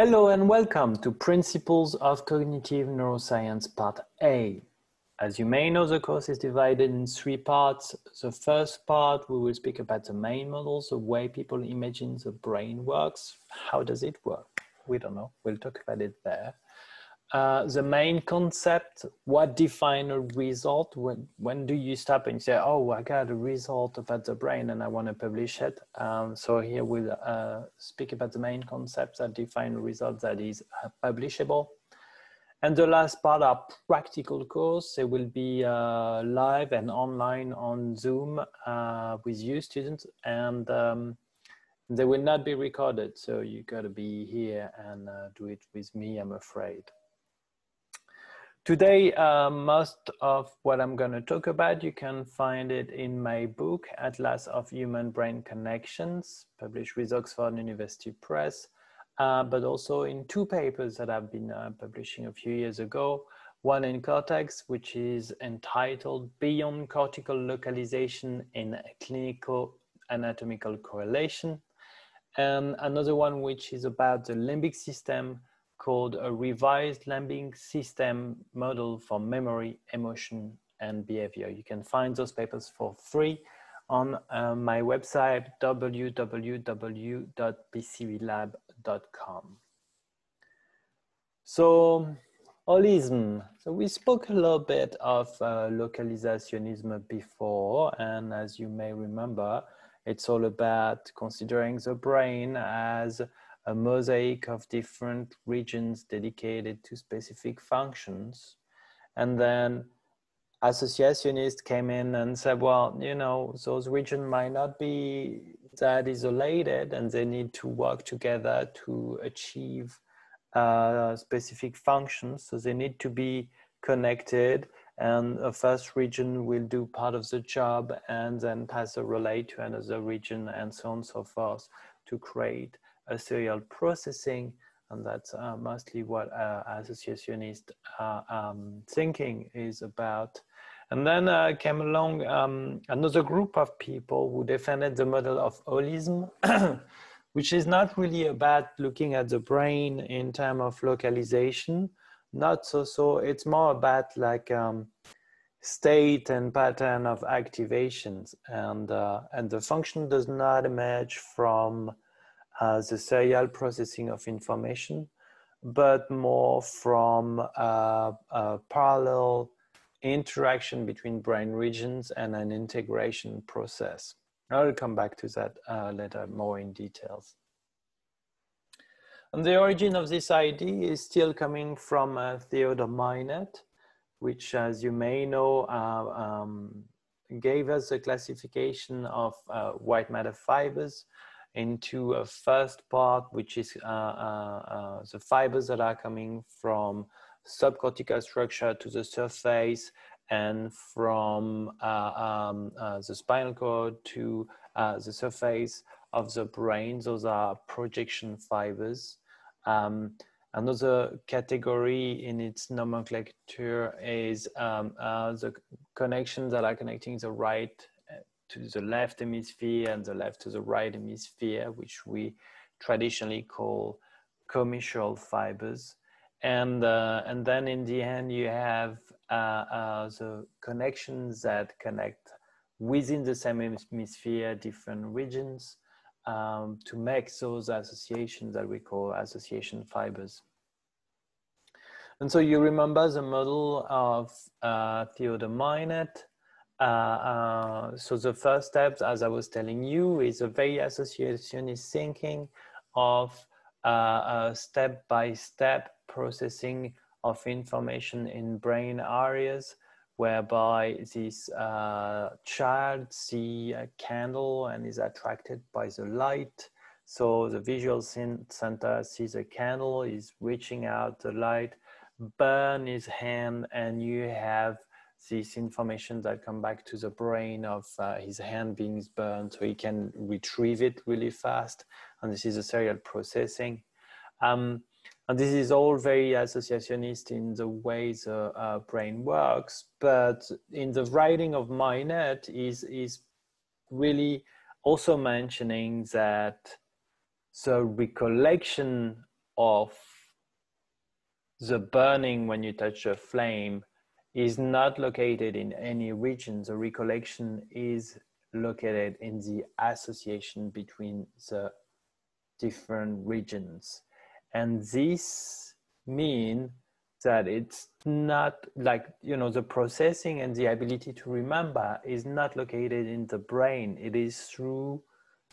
Hello and welcome to Principles of Cognitive Neuroscience Part A. As you may know, the course is divided in three parts. The first part, we will speak about the main models, the way people imagine the brain works. How does it work? We don't know. We'll talk about it there. Uh, the main concept, what define a result? When, when do you stop and say, oh, I got a result about the brain and I want to publish it? Um, so here we'll uh, speak about the main concepts that define a result that is uh, publishable. And the last part are practical course. They will be uh, live and online on Zoom uh, with you students and um, they will not be recorded. So you got to be here and do it with me, I'm afraid. Today, uh, most of what I'm going to talk about, you can find it in my book, Atlas of Human Brain Connections, published with Oxford University Press, uh, but also in two papers that I've been uh, publishing a few years ago. One in Cortex, which is entitled Beyond Cortical Localization in Clinical Anatomical Correlation. And another one, which is about the limbic system, called a revised limbic system model for memory, emotion, and behavior. You can find those papers for free on uh, my website, www.bcblab.com. So, holism. So we spoke a little bit of uh, localizationism before, and as you may remember, it's all about considering the brain as a mosaic of different regions dedicated to specific functions. And then associationists came in and said, well, you know, those regions might not be that isolated and they need to work together to achieve uh, specific functions. So they need to be connected and a first region will do part of the job and then pass a relay to another region and so on and so forth to create serial processing, and that's uh, mostly what uh, associationist uh, um, thinking is about. And then uh, came along um, another group of people who defended the model of holism, which is not really about looking at the brain in terms of localization, not so so. It's more about like um, state and pattern of activations, and uh, and the function does not emerge from uh, the serial processing of information, but more from uh, a parallel interaction between brain regions and an integration process. I'll come back to that uh, later more in details. And the origin of this idea is still coming from uh, Theodore Meynert, which as you may know, uh, um, gave us a classification of uh, white matter fibers into a first part, which is uh, uh, uh, the fibers that are coming from subcortical structure to the surface and from um, the spinal cord to the surface of the brain. Those are projection fibers. Um, Another category in its nomenclature is um, uh, the connections that are connecting the right to the left hemisphere and the left to the right hemisphere, which we traditionally call commissural fibers. And, uh, and then in the end, you have uh, uh, the connections that connect within the same hemisphere, different regions, um, to make those associations that we call association fibers. And so you remember the model of uh, Theodore Meynert, uh, uh, so the first step, as I was telling you, is a very associationist thinking of uh, step-by-step -step processing of information in brain areas whereby this uh, child see a candle and is attracted by the light. So the visual center sees a candle, is reaching out the light, burn his hand, and you have this information that come back to the brain of uh, his hand being burned so he can retrieve it really fast and this is a serial processing. Um, and this is all very associationist in the way the uh, brain works but in the writing of Meynert is is really also mentioning that the recollection of the burning when you touch a flame is not located in any region. The recollection is located in the association between the different regions. And this mean that it's not like, you know, the processing and the ability to remember is not located in the brain. It is through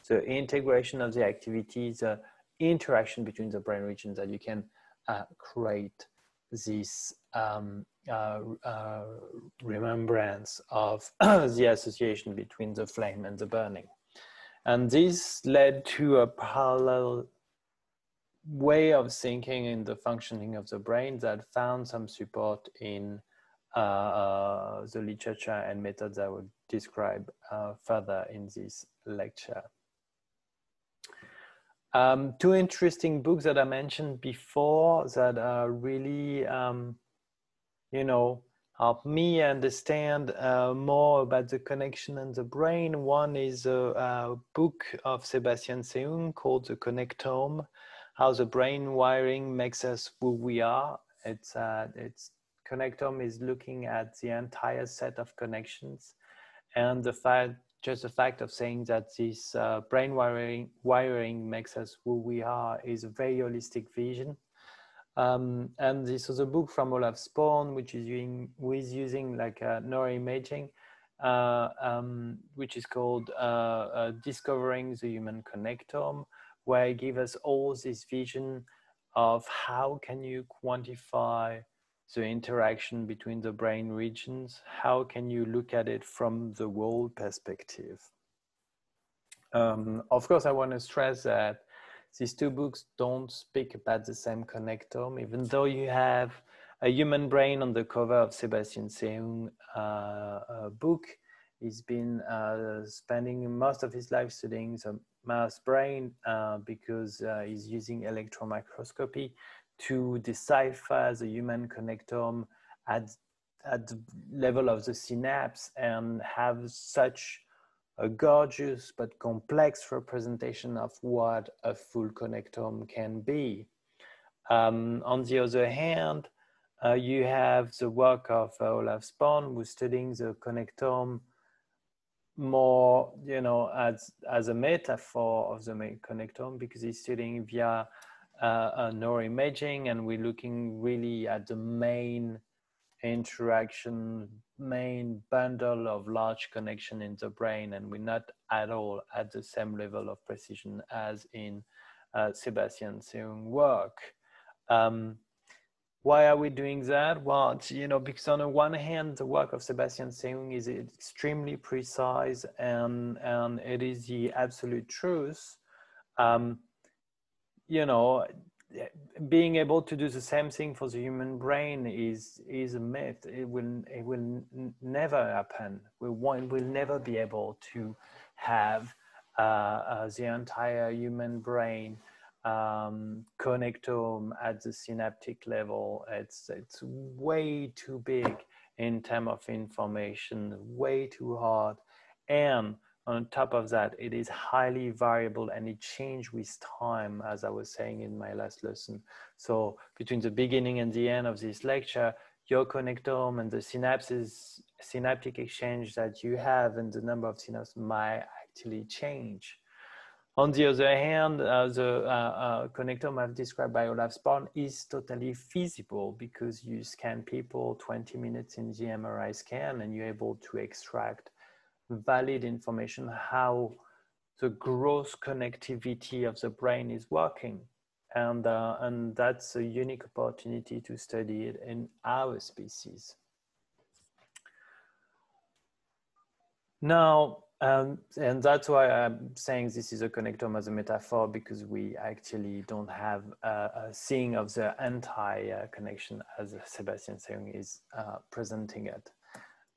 the integration of the activities, the interaction between the brain regions that you can uh, create this um, uh, uh, remembrance of the association between the flame and the burning. And this led to a parallel way of thinking in the functioning of the brain that found some support in uh, uh, the literature and methods I will describe uh, further in this lecture. Um, two interesting books that I mentioned before that are really, um, you know, help me understand uh, more about the connection and the brain. One is a, a book of Sebastian Seung called The Connectome, How the Brain Wiring Makes Us Who We Are. It's, uh, it's Connectome is looking at the entire set of connections and the fact just the fact of saying that this uh, brain wiring, wiring makes us who we are is a very holistic vision. Um, and this is a book from Olaf Sporn, which is using, who is using like uh, neuroimaging, uh, um, which is called uh, uh, Discovering the Human Connectome, where it gives us all this vision of how can you quantify the interaction between the brain regions, how can you look at it from the world perspective? Um, of course, I want to stress that these two books don't speak about the same connectome, even though you have a human brain on the cover of Sebastian Seung uh, book. He's been uh, spending most of his life studying the mouse brain uh, because uh, he's using electron microscopy to decipher the human connectome at, at the level of the synapse and have such a gorgeous but complex representation of what a full connectome can be. Um, on the other hand, uh, you have the work of uh, Olaf Sporns, who's studying the connectome more, you know, as, as a metaphor of the main connectome because he's studying via uh, neuroimaging and we're looking really at the main interaction, main bundle of large connection in the brain and we're not at all at the same level of precision as in uh, Sebastian Seung work. Um, why are we doing that? Well, you know, because on the one hand, the work of Sebastian Seung is extremely precise and, and it is the absolute truth. Um, you know, being able to do the same thing for the human brain is is a myth. It will it will never happen. We will will never be able to have uh, uh, the entire human brain um, connectome at the synaptic level. It's it's way too big in terms of information, way too hard, and on top of that, it is highly variable and it changes with time, as I was saying in my last lesson. So between the beginning and the end of this lecture, your connectome and the synapses, synaptic exchange that you have and the number of synapses might actually change. On the other hand, uh, the uh, uh, connectome I've described by Olaf Sporn is totally feasible because you scan people 20 minutes in the MRI scan and you're able to extract valid information how the gross connectivity of the brain is working. And, uh, and that's a unique opportunity to study it in our species. Now, um, and that's why I'm saying this is a connectome as a metaphor because we actually don't have a, a seeing of the entire connection as Sebastian Seung is uh, presenting it.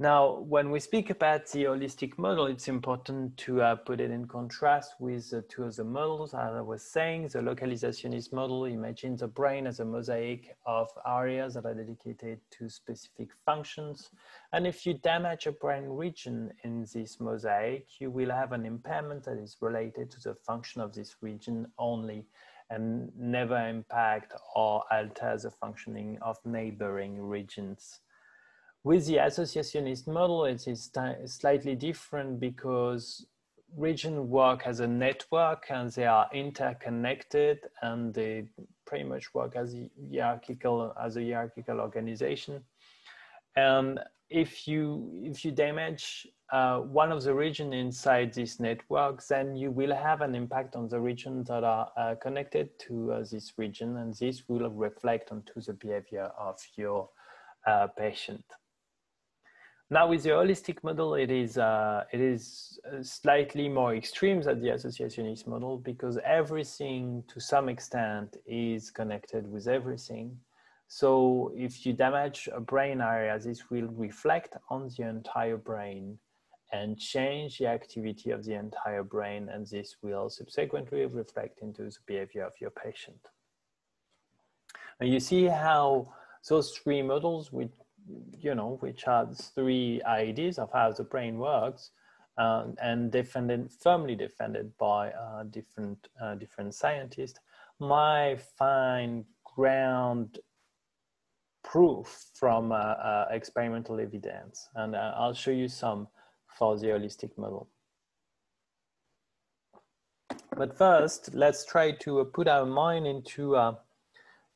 Now, when we speak about the holistic model, it's important to uh, put it in contrast with the two other models. As I was saying, the localizationist model imagines the brain as a mosaic of areas that are dedicated to specific functions. And if you damage a brain region in this mosaic, you will have an impairment that is related to the function of this region only. and never impact or alter the functioning of neighboring regions. With the associationist model, it is slightly different because region work as a network and they are interconnected and they pretty much work as a hierarchical as a hierarchical organization. And if you if you damage uh, one of the region inside this network then you will have an impact on the regions that are uh, connected to uh, this region and this will reflect onto the behavior of your uh, patient now with the holistic model, it is, uh, it is uh, slightly more extreme than the associationist model because everything to some extent is connected with everything. So if you damage a brain area, this will reflect on the entire brain and change the activity of the entire brain and this will subsequently reflect into the behavior of your patient. And you see how those three models, which you know, which has three ideas of how the brain works, uh, and defended firmly defended by uh, different uh, different scientists. My fine ground proof from uh, uh, experimental evidence, and uh, I'll show you some for the holistic model. But first, let's try to put our mind into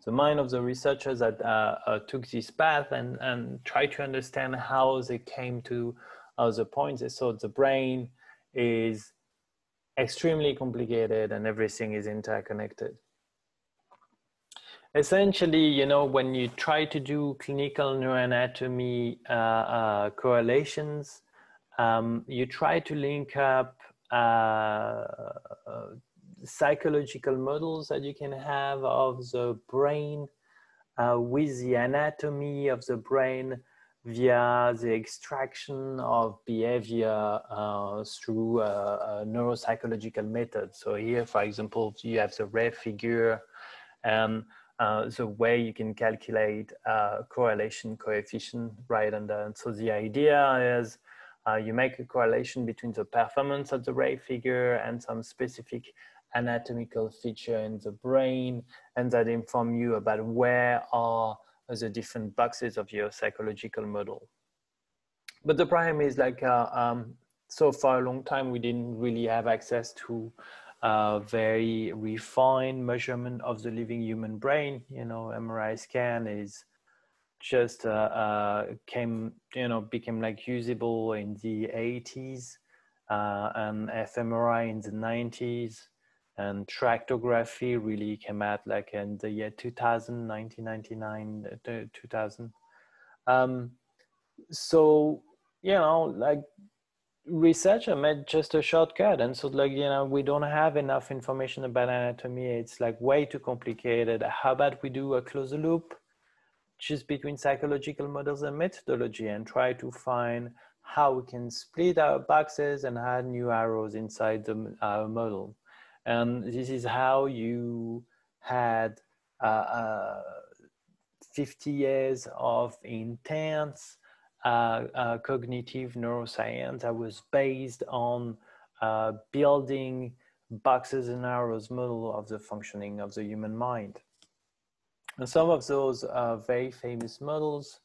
the mind of the researchers that uh, uh, took this path and, and try to understand how they came to uh, the point. They thought the brain is extremely complicated and everything is interconnected. Essentially, you know, when you try to do clinical neuroanatomy uh, uh, correlations, um, you try to link up uh, psychological models that you can have of the brain uh, with the anatomy of the brain via the extraction of behavior uh, through a, a, neuropsychological methods. So here, for example, you have the Rey figure and uh, the way you can calculate uh, correlation coefficient right under. And so the idea is uh, you make a correlation between the performance of the Rey figure and some specific anatomical feature in the brain and that inform you about where are the different boxes of your psychological model. But the problem is like, uh, um, so for a long time, we didn't really have access to a very refined measurement of the living human brain. You know, MRI scan is just uh, uh, came, you know, became like usable in the 80s uh, and fMRI in the 90s and tractography really came out like in the year 2000 1999 uh, 2000 um, so you know like researcher made just a shortcut. And so like you know we don't have enough information about anatomy. It's like way too complicated. How about we do a closed loop just between psychological models and methodology and try to find how we can split our boxes and add new arrows inside the our model and this is how you had uh, uh, 50 years of intense uh, uh cognitive neuroscience that was based on uh, building boxes and arrows model of the functioning of the human mind. And some of those very famous models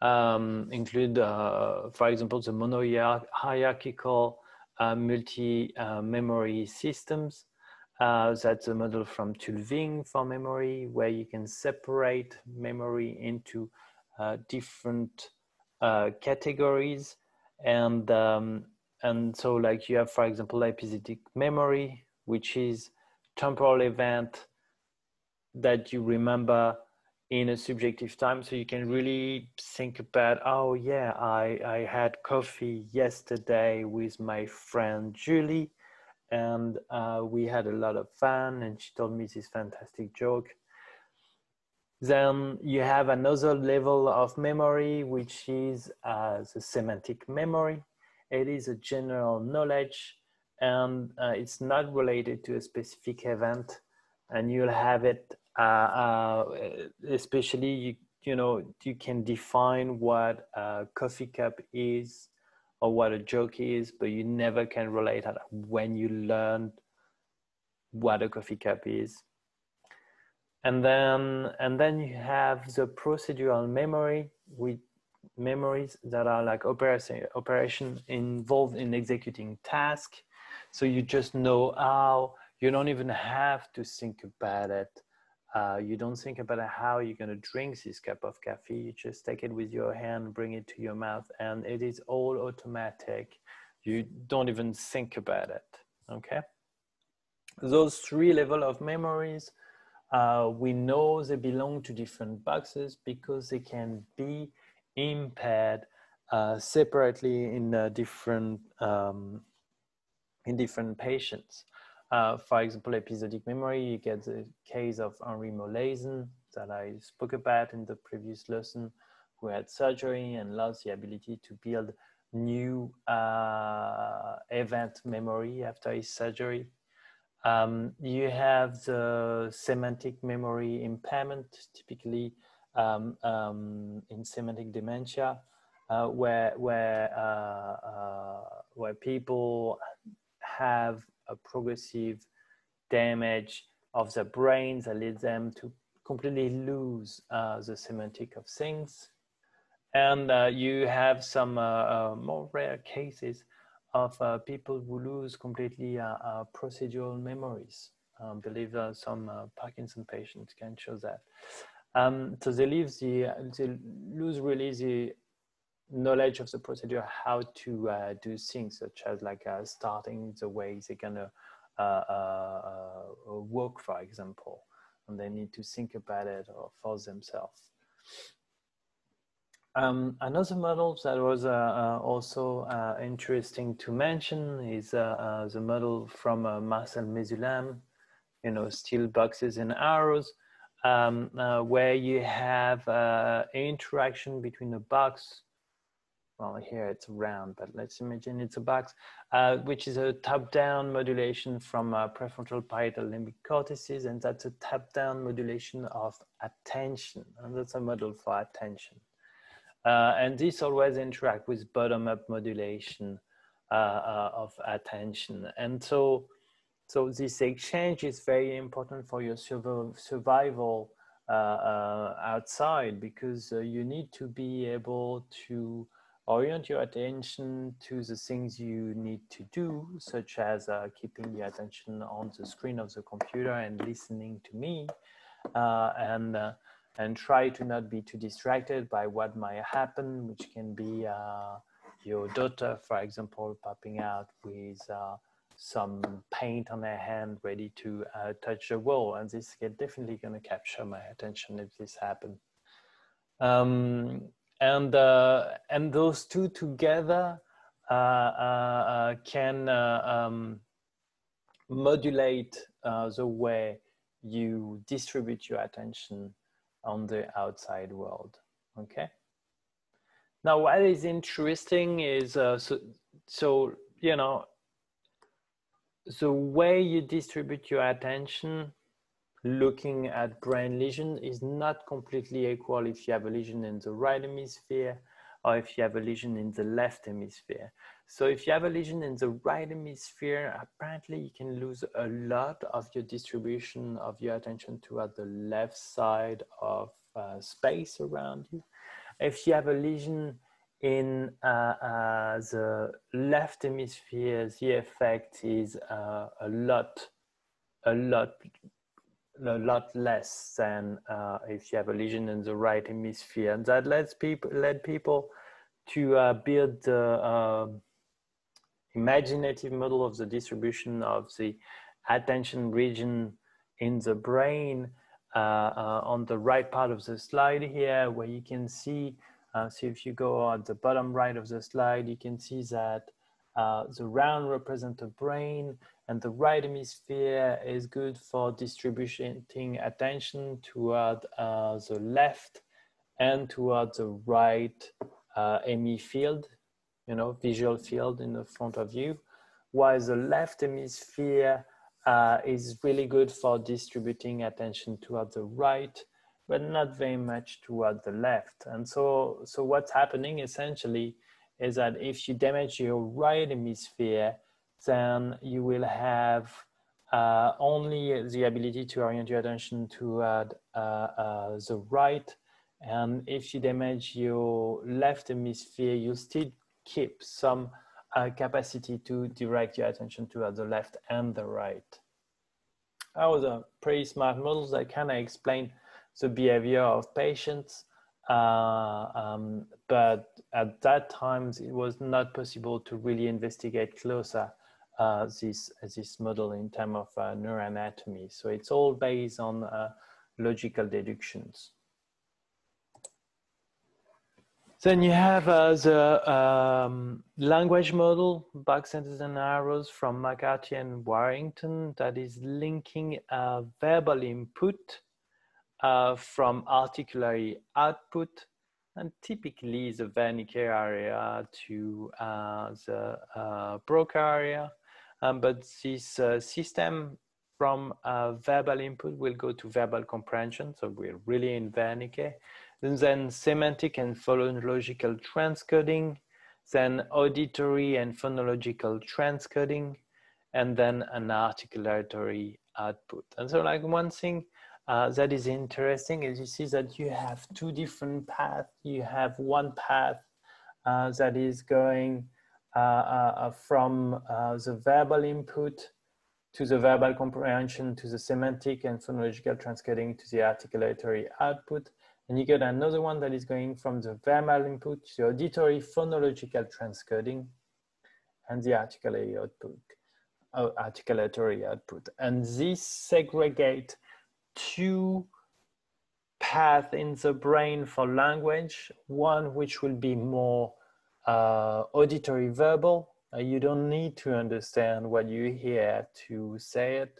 um, include, uh, for example, the mono-hierarchical multi-memory systems, uh, that's a model from Tulving for memory, where you can separate memory into uh, different uh, categories. And, um, and so like you have, for example, episodic memory, which is temporal event that you remember in a subjective time. So you can really think about, oh yeah, I, I had coffee yesterday with my friend Julie and uh, we had a lot of fun and she told me this fantastic joke. Then you have another level of memory which is uh, the semantic memory. It is a general knowledge and uh, it's not related to a specific event and you'll have it uh, uh, especially you, you know you can define what a coffee cup is or what a joke is, but you never can relate at when you learn what a coffee cup is. and then and then you have the procedural memory with memories that are like operation operation involved in executing task so you just know how you don't even have to think about it uh, you don't think about how you're going to drink this cup of coffee you just take it with your hand bring it to your mouth and it is all automatic. You don't even think about it okay? Those three level of memories uh, we know they belong to different boxes because they can be impaired uh, separately in uh, different um, in different patients. Uh, for example, episodic memory, you get the case of Henri Molaison that I spoke about in the previous lesson, who had surgery and lost the ability to build new uh, event memory after his surgery. Um, you have the semantic memory impairment, typically um, um, in semantic dementia, uh, where where uh, uh, where people have a progressive damage of the brain that leads them to completely lose uh, the semantic of things, and uh, you have some more rare cases of uh, people who lose completely uh, uh, procedural memories. I um, believe some Parkinson patients can show that. Um, so they the, they lose really the knowledge of the procedure, how to uh, do things such as like uh, starting the way they're gonna uh, work, for example, and they need to think about it or for themselves. Um, another model that was uh, uh, also uh, interesting to mention is uh, uh, the model from uh, Marsel Mesulam, you know, steel boxes and arrows, um, where you have interaction between a box. Well, here it's round, but let's imagine it's a box, which is a top-down modulation from prefrontal parietal limbic cortices, and that's a top-down modulation of attention, and that's a model for attention. Uh, and this always interact with bottom-up modulation uh, uh, of attention. And so, so this exchange is very important for your survival uh, uh, outside because uh, you need to be able to orient your attention to the things you need to do, such as keeping your attention on the screen of the computer and listening to me. and and try to not be too distracted by what might happen, which can be uh, your daughter, for example, popping out with uh, some paint on her hand ready to uh, touch the wall. And this is definitely going to capture my attention if this happens. Um, and, uh, and those two together uh, uh, can um, modulate the way you distribute your attention on the outside world. Okay. Now, what is interesting is uh, so, so you know the way you distribute your attention looking at brain lesion is not completely equal if you have a lesion in the right hemisphere or if you have a lesion in the left hemisphere. So if you have a lesion in the right hemisphere, apparently you can lose a lot of your distribution of your attention toward the left side of uh, space around you. If you have a lesion in uh, uh, the left hemisphere, the effect is uh, a lot, a lot, a lot less than uh, if you have a lesion in the right hemisphere, and that lets people led people to uh, build the um, imaginative model of the distribution of the attention region in the brain uh, uh, on the right part of the slide here where you can see uh, so if you go at the bottom right of the slide you can see that uh, the round represents the brain and the right hemisphere is good for distributing attention toward uh, the left and toward the right uh, hemi field you know, visual field in the front of you, while the left hemisphere uh, is really good for distributing attention toward the right, but not very much toward the left. And so, so what's happening essentially is that if you damage your right hemisphere, then you will have uh, only the ability to orient your attention to uh, uh, the right. And if you damage your left hemisphere, you still keep some uh, capacity to direct your attention to the left and the right. That was a pretty smart models that kind of explain the behavior of patients. Uh, um, but at that time, it was not possible to really investigate closer uh, this this model in terms of uh, neuroanatomy. So it's all based on uh, logical deductions. Then you have uh, the um, language model, boxes and arrows from McCarthy and Warrington that is linking a verbal input uh, from articulatory output and typically the Wernicke area to uh, the uh, Broca area. Um, but this uh, system from uh, verbal input will go to verbal comprehension. So we're really in Wernicke. And then semantic and phonological transcoding, then auditory and phonological transcoding, and then an articulatory output. And so like one thing uh, that is interesting is you see that you have two different paths. You have one path uh, that is going from uh, the verbal input to the verbal comprehension, to the semantic and phonological transcoding, to the articulatory output. And you get another one that is going from the verbal input to the auditory phonological transcoding and the articulatory output. Uh, articulatory output. And these segregate two paths in the brain for language, one which will be more uh, auditory verbal. Uh, you don't need to understand what you hear to say it.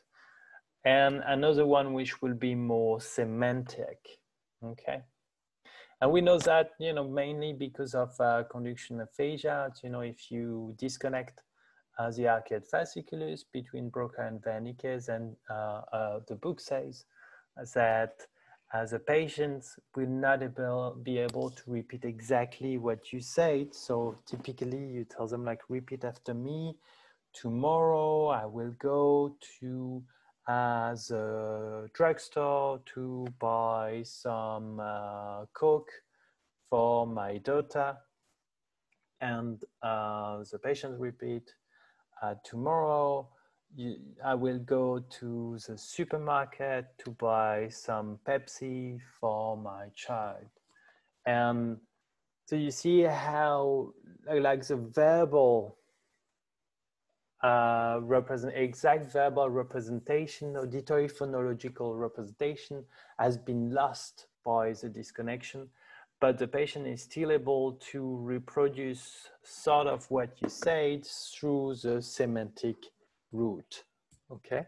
And another one which will be more semantic Okay. And we know that, you know, mainly because of uh, conduction aphasia, you know, if you disconnect uh, the arcuate fasciculus between Broca and Wernicke, and uh, uh, the book says that as a patient will not able, be able to repeat exactly what you said. So typically you tell them like, repeat after me, tomorrow I will go to as a drugstore to buy some uh, coke for my daughter and uh, the patient repeat uh, tomorrow you, I will go to the supermarket to buy some Pepsi for my child. And so you see how like the verbal uh, represent exact verbal representation, auditory phonological representation has been lost by the disconnection, but the patient is still able to reproduce sort of what you said through the semantic route, okay?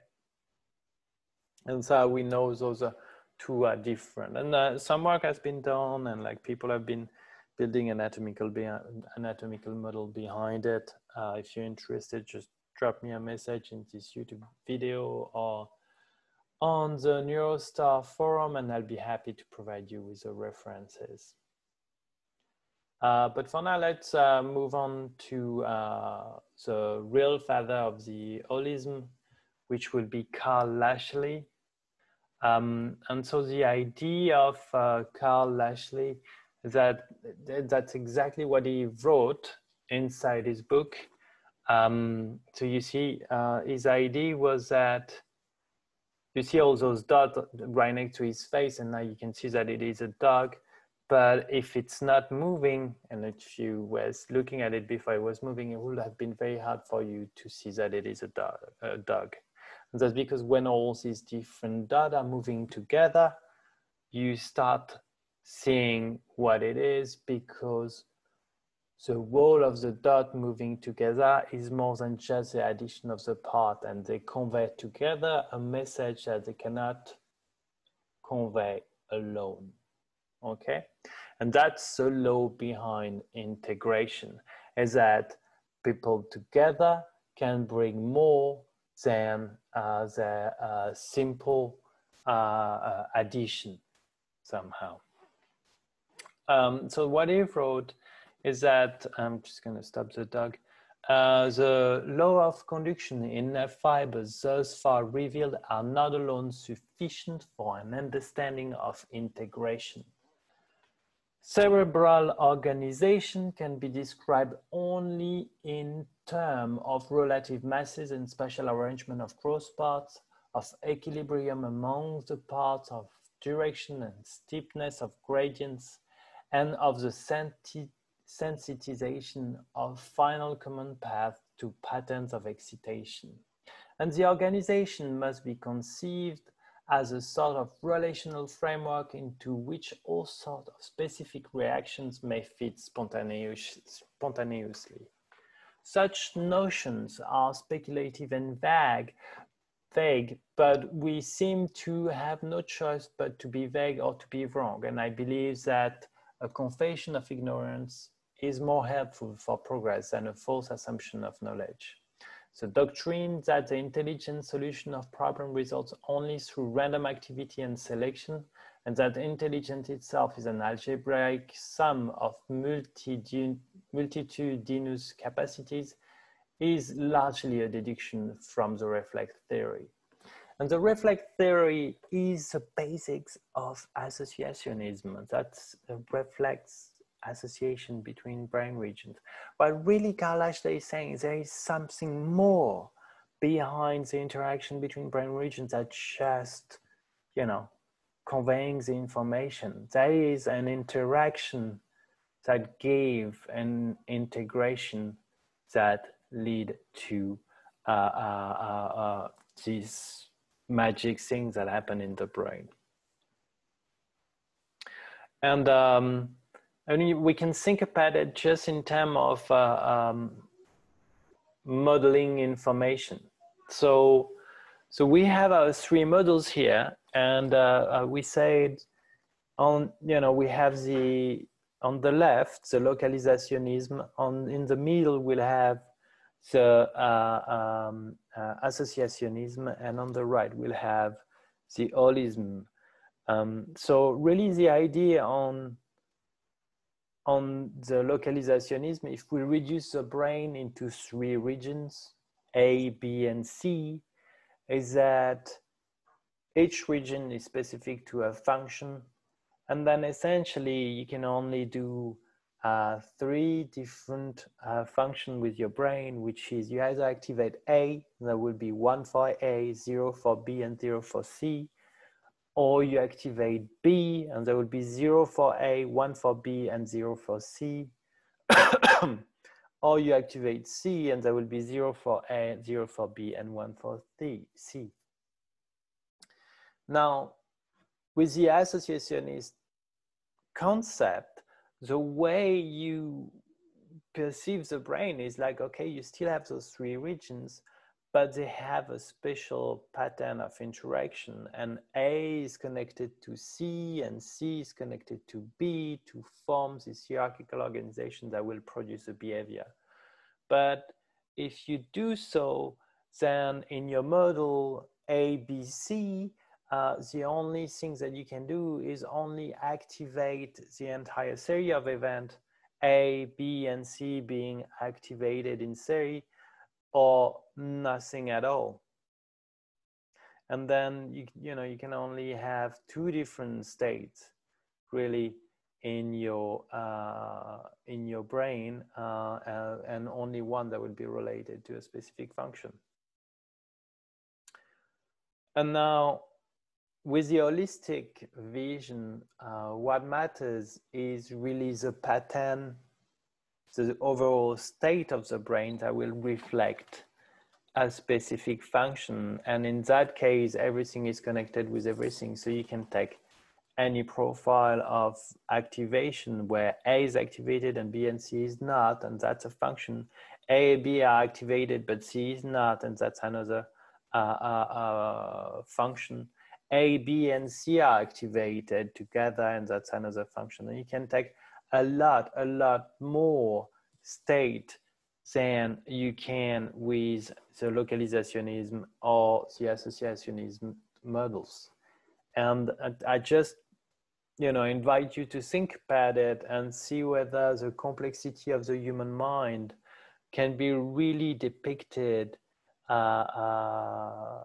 And so we know those two are different. And uh, some work has been done and like people have been building anatomical, anatomical model behind it. Uh, if you're interested, just drop me a message in this YouTube video or on the Neurostar forum and I'll be happy to provide you with the references. Uh, but for now, let's uh, move on to uh, the real father of the holism, which will be Karl Lashley. Um, and so the idea of uh, Karl Lashley that that's exactly what he wrote inside his book. Um, so you see, uh, his idea was that you see all those dots right next to his face, and now you can see that it is a dog. But if it's not moving, and if you was looking at it before it was moving, it would have been very hard for you to see that it is a dog. A dog. And that's because when all these different dots are moving together, you start seeing what it is because the role of the dot moving together is more than just the addition of the part and they convey together a message that they cannot convey alone okay and that's the law behind integration is that people together can bring more than uh, the uh, simple uh, uh addition somehow um, so what he wrote is that I'm just going to stop the dog. uh, the law of conduction in fibers thus far revealed are not alone sufficient for an understanding of integration. Cerebral organization can be described only in terms of relative masses and spatial arrangement of cross parts, of equilibrium among the parts, of direction and steepness of gradients, and of the sensitization of final common path to patterns of excitation. And the organization must be conceived as a sort of relational framework into which all sorts of specific reactions may fit spontaneous, spontaneously. Such notions are speculative and vague, vague, but we seem to have no choice but to be vague or to be wrong. And I believe that a confession of ignorance is more helpful for progress than a false assumption of knowledge. The doctrine that the intelligent solution of problem results only through random activity and selection, and that intelligence itself is an algebraic sum of multitudinous capacities, is largely a deduction from the reflex theory. And the reflex theory is the basics of associationism that reflects association between brain regions. But really, Lashley is saying there is something more behind the interaction between brain regions that just, you know, conveying the information. There is an interaction that gave an integration that lead to uh, uh, uh, uh these magic things that happen in the brain. And um, Mean, we can think about it just in terms of uh, um, modeling information. So, so we have our three models here, and uh, uh, we said on you know we have the on the left the localizationism. On in the middle we'll have the uh, um, uh, associationism, and on the right we'll have the holism. Um, so really, the idea on on the localizationism, if we reduce the brain into three regions, A, B, and C, is that each region is specific to a function. And then essentially you can only do uh, three different uh, functions with your brain, which is you either activate A, there will be one for A, zero for B, and zero for C, or you activate B and there will be zero for A, one for B and zero for C. or you activate C and there will be zero for A, zero for B and one for C. Now, with the associationist concept, the way you perceive the brain is like, okay, you still have those three regions, but they have a special pattern of interaction and A is connected to C and C is connected to B to form this hierarchical organization that will produce a behavior. But if you do so, then in your model ABC, uh, the only thing that you can do is only activate the entire series of events, A, B, and C being activated in series, or nothing at all. And then you you know you can only have two different states really in your uh, in your brain uh, uh, and only one that would be related to a specific function. And now with the holistic vision uh, what matters is really the pattern the overall state of the brain that will reflect a specific function. And in that case, everything is connected with everything. So you can take any profile of activation where A is activated and B and C is not, and that's a function. A and B are activated, but C is not, and that's another uh, uh, uh, function. A, B, and C are activated together, and that's another function. And you can take a lot, a lot more state than you can with the localizationism or the associationism models. And I just, you know, invite you to think about it and see whether the complexity of the human mind can be really depicted uh, uh,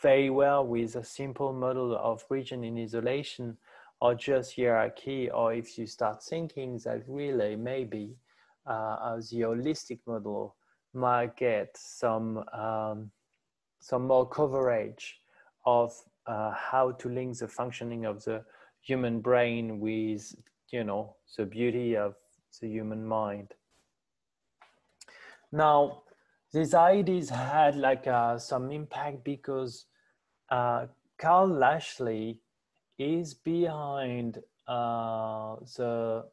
very well with a simple model of region in isolation or just hierarchy, or if you start thinking that really maybe uh, the holistic model might get some um, some more coverage of uh, how to link the functioning of the human brain with you know the beauty of the human mind. Now these ideas had like uh, some impact because uh, carl lashley is behind uh, the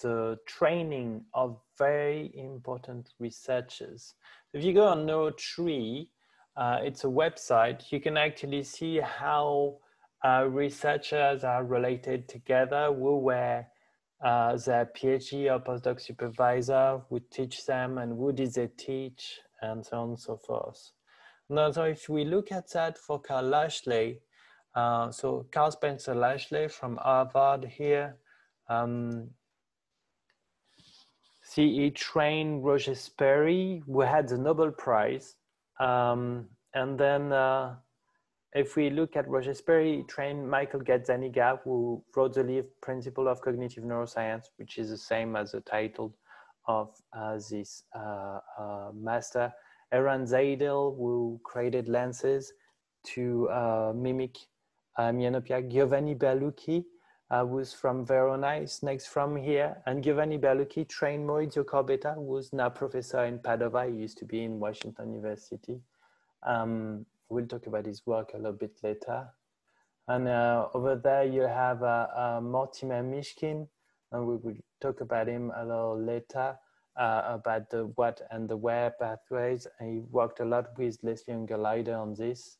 the training of very important researchers if you go on Neurotree uh, it's a website. You can actually see how uh, researchers are related together, who were uh, their PhD or postdoc supervisor would teach them and who did they teach and so on and so forth. Now, so if we look at that for Carl Lashley, uh, so Carl Spencer Lashley from Harvard here, um, see, he trained Roger Sperry, who had the Nobel Prize um, and then uh, if we look at Roger Sperry, he trained Michael Gazzaniga, who wrote the lead Principle of Cognitive Neuroscience, which is the same as the title of uh, this uh, uh master. Eran Zeidel, who created lenses to mimic myopia. Giovanni Berlucchi, uh, who's from Verona, is next from here. And Giovanni Berlucchi trained Maurizio Corbetta, who's now professor in Padova. He used to be in Washington University. Um, we'll talk about his work a little bit later. And uh, over there you have uh, uh, Mortimer Mishkin, and we will talk about him a little later, uh, about the what and the where pathways. He worked a lot with Leslie Ungerleider on this.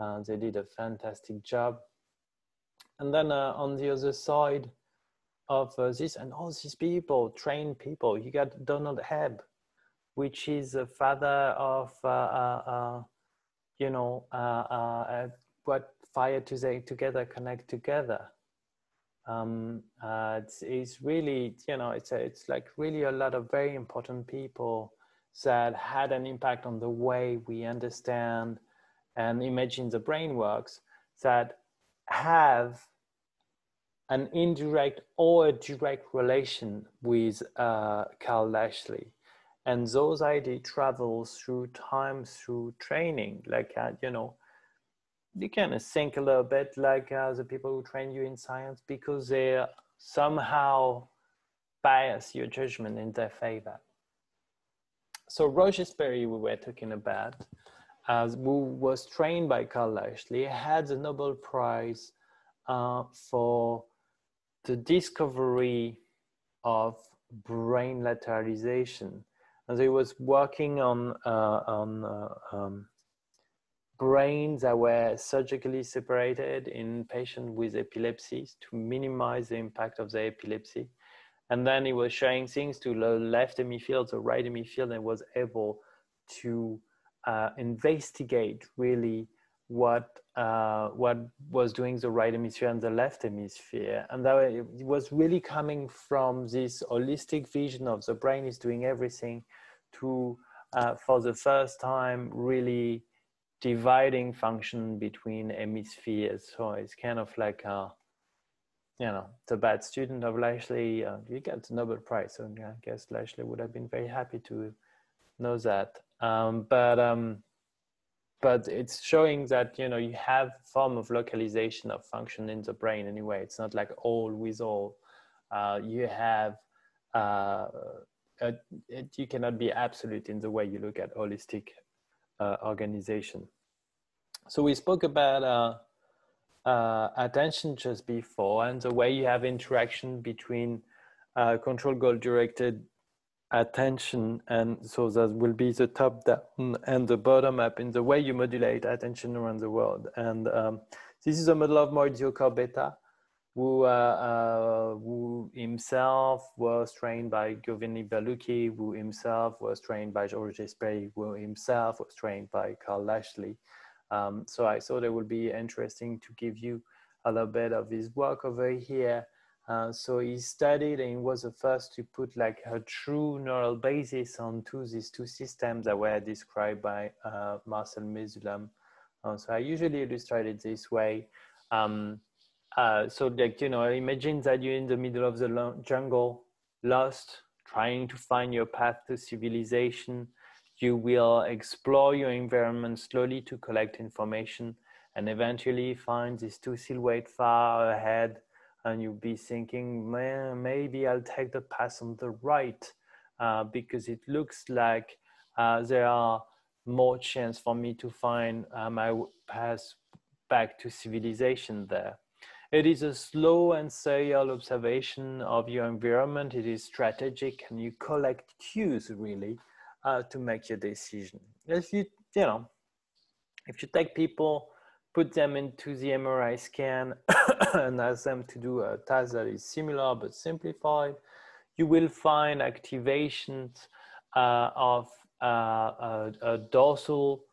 Uh, they did a fantastic job. And then uh, on the other side of uh, this, and all these people, trained people, you got Donald Hebb, which is the father of, uh, uh, uh you know, what fire to say together, connect together. Um, it's, it's really, you know, it's, a, it's like really a lot of very important people that had an impact on the way we understand and imagine the brain works that have an indirect or a direct relation with uh, Carl Lashley. And those ideas travel through time, through training. Like, uh, you know, you kind of think a little bit like uh, the people who train you in science because they somehow bias your judgment in their favor. So Roger Sperry, we were talking about, uh, who was trained by Carl Lashley, had the Nobel Prize uh, for the discovery of brain lateralization. As he was working on, uh, on uh, um, brains that were surgically separated in patients with epilepsy to minimize the impact of the epilepsy. And then he was showing things to the left hemifield, the right hemifield, and was able to uh, investigate really what uh, what was doing the right hemisphere and the left hemisphere, and that it was really coming from this holistic vision of the brain is doing everything to, uh, for the first time, really dividing function between hemispheres. So it's kind of like a, you know, the bad student of Lashley. Uh, you get the Nobel Prize, so I guess Lashley would have been very happy to know that. Um, but um, but it's showing that you know you have form of localization of function in the brain anyway. It's not like all with all. Uh, you have uh, a, it, you cannot be absolute in the way you look at holistic uh, organization. So we spoke about uh, uh, attention just before and the way you have interaction between uh, control goal directed attention and so that will be the top down and the bottom up in the way you modulate attention around the world. And um, this is a model of Maurizio Corbetta who, uh, uh, who himself was trained by Giovanni Berlucchi who himself was trained by George Sperry who himself was trained by Carl Lashley. Um, so I thought it would be interesting to give you a little bit of his work over here Uh, so he studied and was the first to put like a true neural basis onto these two systems that were described by uh, Marsel Mesulam. Uh, so I usually illustrate it this way. Um, uh, so like, you know, imagine that you're in the middle of the jungle, lost, trying to find your path to civilization. You will explore your environment slowly to collect information and eventually find these two silhouettes far ahead and you'll be thinking, man, maybe I'll take the path on the right uh, because it looks like uh, there are more chance for me to find uh, my path back to civilization there. It is a slow and serial observation of your environment. It is strategic and you collect cues really uh, to make your decision. If you, you know, if you take people put them into the MRI scan and ask them to do a task that is similar but simplified, you will find activations uh, of uh, a, a, dorsal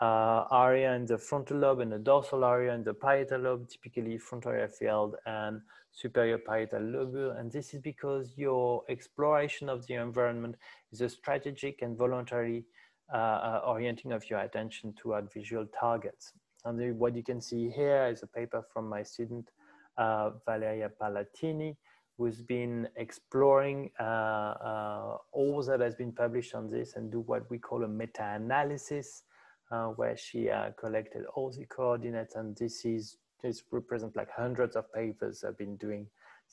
uh, area in the frontal lobe and a dorsal area in the parietal lobe, typically frontal eye field and superior parietal lobe. And this is because your exploration of the environment is a strategic and voluntary uh, uh, orienting of your attention toward visual targets. And what you can see here is a paper from my student, uh, Valeria Parlatini, who's been exploring uh, uh, all that has been published on this and do what we call a meta-analysis, uh, where she uh, collected all the coordinates. And this is this represents like hundreds of papers have been doing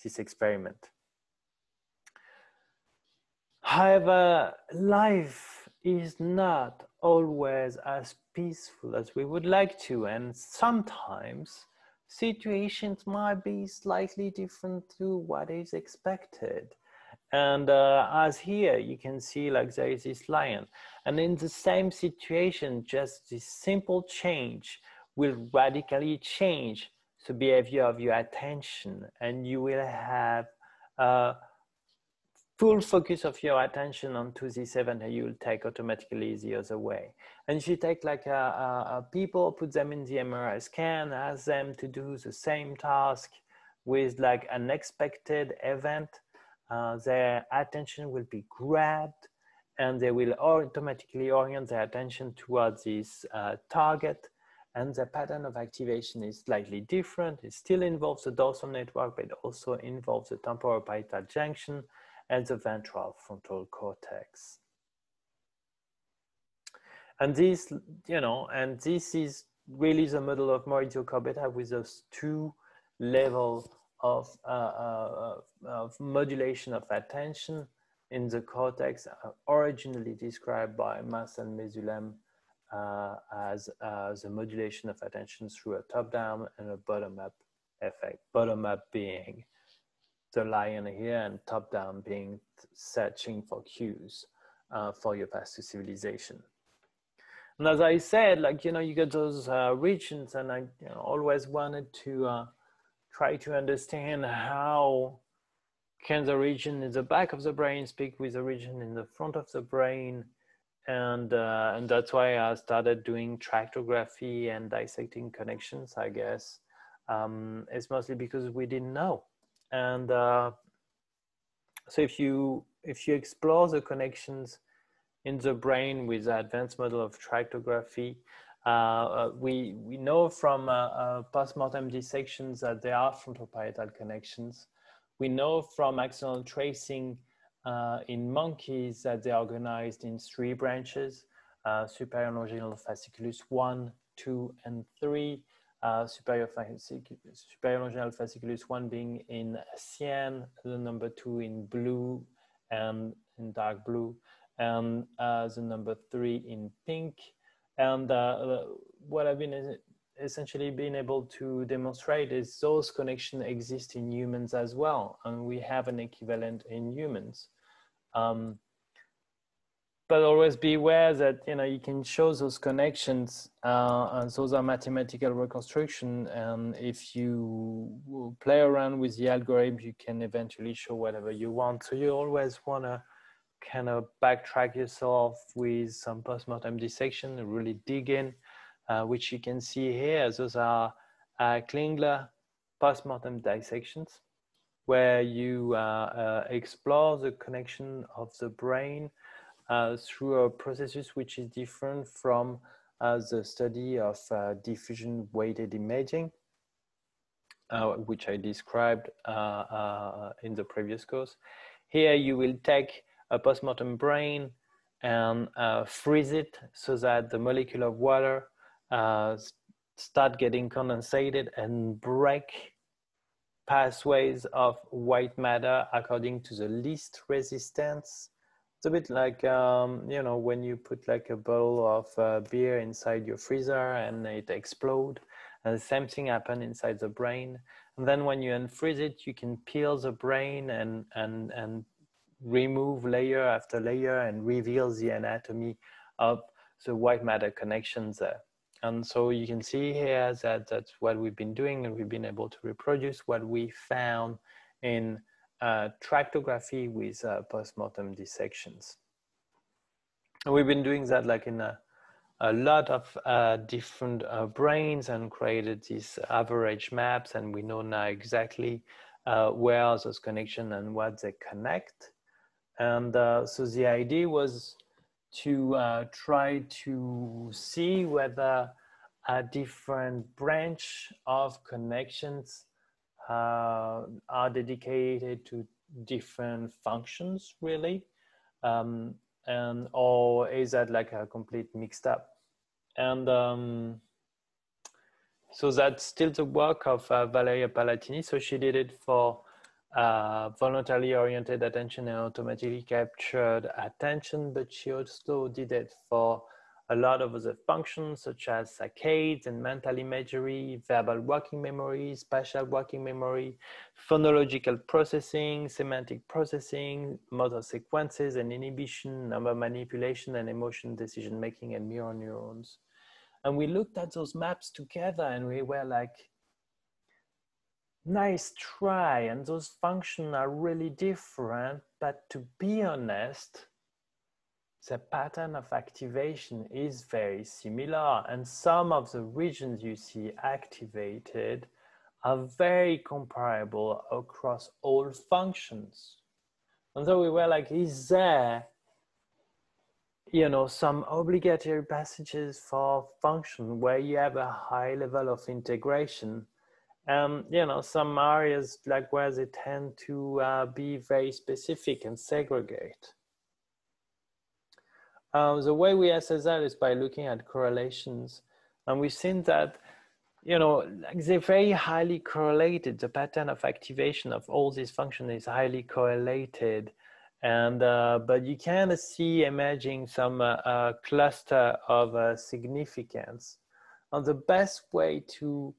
this experiment. However, life is not always as peaceful as we would like to. And sometimes situations might be slightly different to what is expected. And uh, as here, you can see like there is this lion. And in the same situation, just this simple change will radically change the behavior of your attention. And you will have uh, full focus of your attention onto this event and you'll take automatically the other way. And if you take like a, a, a people, put them in the MRI scan, ask them to do the same task with like an expected event, uh, their attention will be grabbed and they will automatically orient their attention towards this uh, target and the pattern of activation is slightly different. It still involves the dorsal network, but it also involves the temporal parietal junction and the ventral frontal cortex. And this, you know, and this is really the model of Maurizio Corbetta with those two levels of, uh, uh, of modulation of attention in the cortex, uh, originally described by Marsel Mesulam uh, as uh, the modulation of attention through a top-down and a bottom-up effect. Bottom-up being the lion here and top down being searching for cues uh, for your path to civilization. And as I said, like, you know, you get those uh, regions and I you know, always wanted to uh, try to understand how can the region in the back of the brain speak with the region in the front of the brain. And, uh, and that's why I started doing tractography and dissecting connections, I guess. Um, it's mostly because we didn't know and uh, so if you if you explore the connections in the brain with the advanced model of tractography uh, uh, we we know from uh, uh, postmortem dissections that there are frontoparietal connections. We know from axonal tracing uh, in monkeys that they are organized in three branches superior longitudinal fasciculus 1 2 and 3 uh, superior, superior longitudinal fasciculus, one being in cyan, the number two in blue and in dark blue, and uh, the number three in pink. And uh, what I've been essentially been able to demonstrate is those connections exist in humans as well, and we have an equivalent in humans. Um, but always be aware that you know you can show those connections uh, and those are mathematical reconstruction. And if you play around with the algorithm you can eventually show whatever you want. So you always want to kind of backtrack yourself with some postmortem dissection really dig in uh, which you can see here. Those are uh, Klingler postmortem dissections where you uh, uh, explore the connection of the brain through a processes which is different from uh, the study of uh, diffusion weighted imaging, uh, which I described in the previous course. Here you will take a postmortem brain and freeze it so that the molecule of water start getting condensated and break pathways of white matter according to the least resistance. It's a bit like, um, you know, when you put like a bottle of uh, beer inside your freezer and it explode. And the same thing happen inside the brain. And then when you unfreeze it, you can peel the brain and, and, and remove layer after layer and reveal the anatomy of the white matter connections there. And so you can see here that that's what we've been doing and we've been able to reproduce what we found in uh, tractography with uh, postmortem dissections. And we've been doing that like in a, a lot of uh, different uh, brains and created these average maps and we know now exactly uh, where those connections and what they connect. And uh, so the idea was to uh, try to see whether a different branch of connections uh, are dedicated to different functions really um, and or is that like a complete mixed up and um, so that's still the work of uh, Valeria Parlatini. So she did it for uh, voluntarily oriented attention and automatically captured attention, but she also did it for a lot of other functions such as saccades and mental imagery, verbal working memory, spatial working memory, phonological processing, semantic processing, motor sequences and inhibition, number manipulation and emotion decision making and mirror neurons. And we looked at those maps together and we were like, nice try. And those functions are really different. But to be honest, the pattern of activation is very similar. And some of the regions you see activated are very comparable across all functions. And so we were like, is there you know some obligatory passages for function where you have a high level of integration um you know some areas like where they tend to uh, be very specific and segregate um, the way we assess that is by looking at correlations and we've seen that you know they're very highly correlated the pattern of activation of all these functions is highly correlated and uh, but you can see emerging some uh, uh, cluster of uh, significance. And the best way to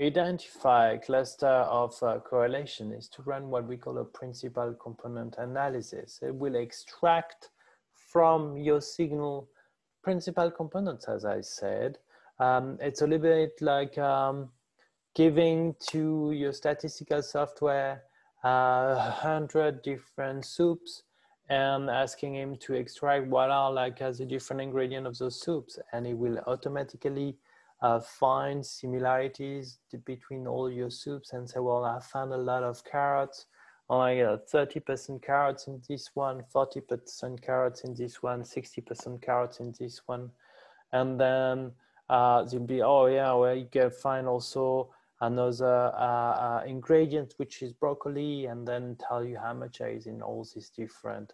identify a cluster of uh, correlation is to run what we call a principal component analysis. It will extract from your signal principal components, as I said. Um, it's a little bit like um, giving to your statistical software a hundred different soups and asking him to extract what are like as a different ingredient of those soups and it will automatically uh, find similarities between all your soups and say well i found a lot of carrots only uh, 30% carrots in this one 40% carrots in this one 60% carrots in this one. And then uh, you'll be oh yeah well you can find also another uh, uh, ingredient which is broccoli and then tell you how much is in all these different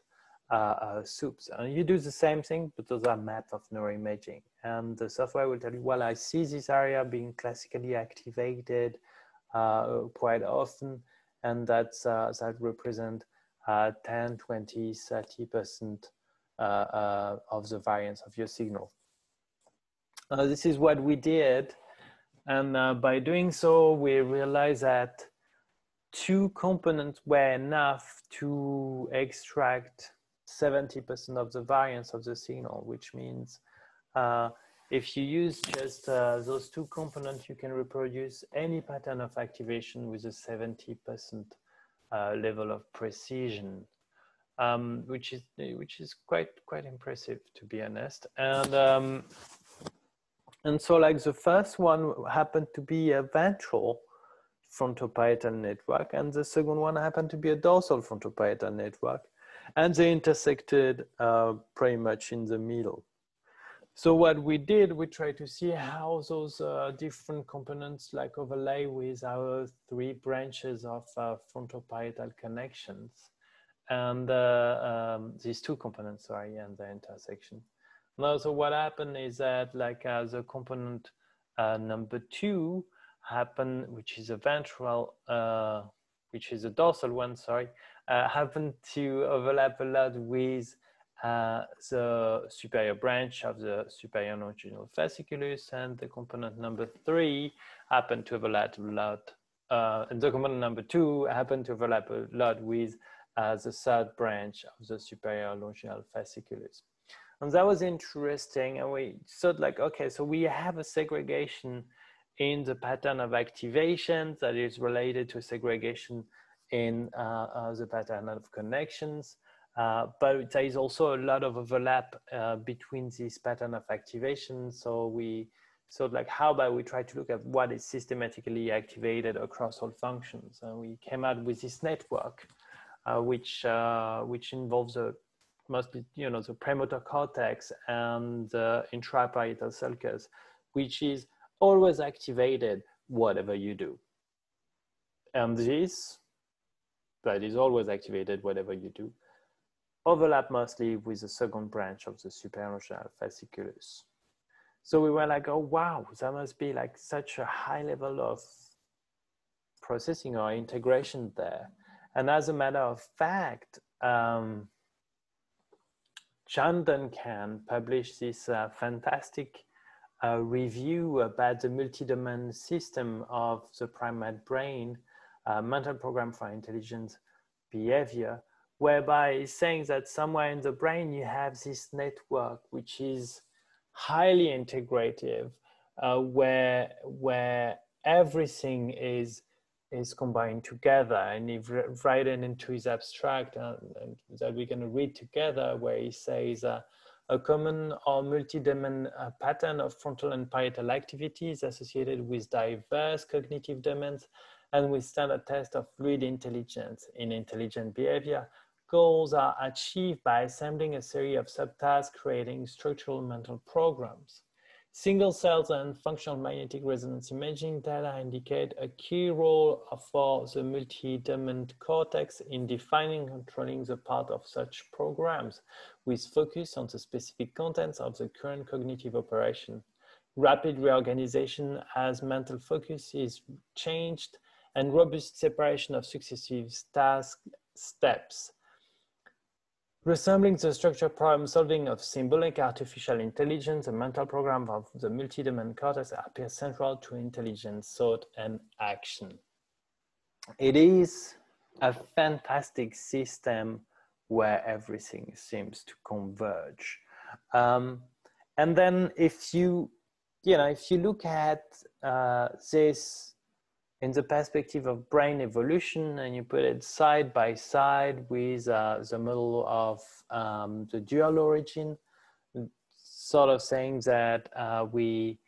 uh, uh, soups. And you do the same thing but those are maps of neuroimaging and the software will tell you well I see this area being classically activated uh, quite often and that's uh, that represent 10 20 30 percent of the variance of your signal. This is what we did and uh, by doing so, we realized that two components were enough to extract 70% of the variance of the signal, which means uh, if you use just uh, those two components, you can reproduce any pattern of activation with a 70% uh, level of precision, um, which is which is quite quite impressive to be honest. And um, and so like the first one happened to be a ventral frontoparietal network, and the second one happened to be a dorsal frontoparietal network, and they intersected uh, pretty much in the middle. So what we did, we tried to see how those uh, different components like overlay with our three branches of uh, frontoparietal connections and uh, um, these two components, sorry, and the intersection. Now, so what happened is that like uh, the component uh, number two happened, which is a ventral, uh, which is a dorsal one, sorry, happened to overlap a lot with uh, the superior branch of the superior longitudinal fasciculus and the component number three happen to overlap a lot uh, and the component number two happen to overlap a lot with uh, the third branch of the superior longitudinal fasciculus. And that was interesting. And we thought like, okay, so we have a segregation in the pattern of activation that is related to segregation in uh, uh, the pattern of connections. Uh, but there is also a lot of overlap uh, between this pattern of activation. So we so like how about we try to look at what is systematically activated across all functions. And we came out with this network, uh, which uh, which involves a mostly you know the premotor cortex and uh, intraparietal sulcus, which is always activated whatever you do. And this that is always activated whatever you do overlap mostly with the second branch of the superior fasciculus. So we were like, oh, wow, that must be like such a high level of processing or integration there. And as a matter of fact, um, John Duncan published this uh, fantastic uh, review about the multi-domain system of the primate brain, uh, mental program for intelligent behavior, whereby it's saying that somewhere in the brain you have this network which is highly integrative, uh, where where everything is is combined together. And he written into his abstract uh, that we're going to read together, where he says. Uh, a common or multi-domain uh, pattern of frontal and parietal activities associated with diverse cognitive domains and with standard tests of fluid intelligence in intelligent behavior goals are achieved by assembling a series of subtasks creating structural mental programs. Single cells and functional magnetic resonance imaging data indicate a key role for the multi-domain cortex in defining and controlling the part of such programs, with focus on the specific contents of the current cognitive operation. Rapid reorganization as mental focus is changed and robust separation of successive task steps Resembling the structure problem solving of symbolic artificial intelligence, the mental program of the multi-domain cortex appears central to intelligence, thought, and action. It is a fantastic system where everything seems to converge. Um, and then if you, you know, if you look at uh, this in the perspective of brain evolution and you put it side by side with uh, the model of um, the dual origin, sort of saying that uh, we,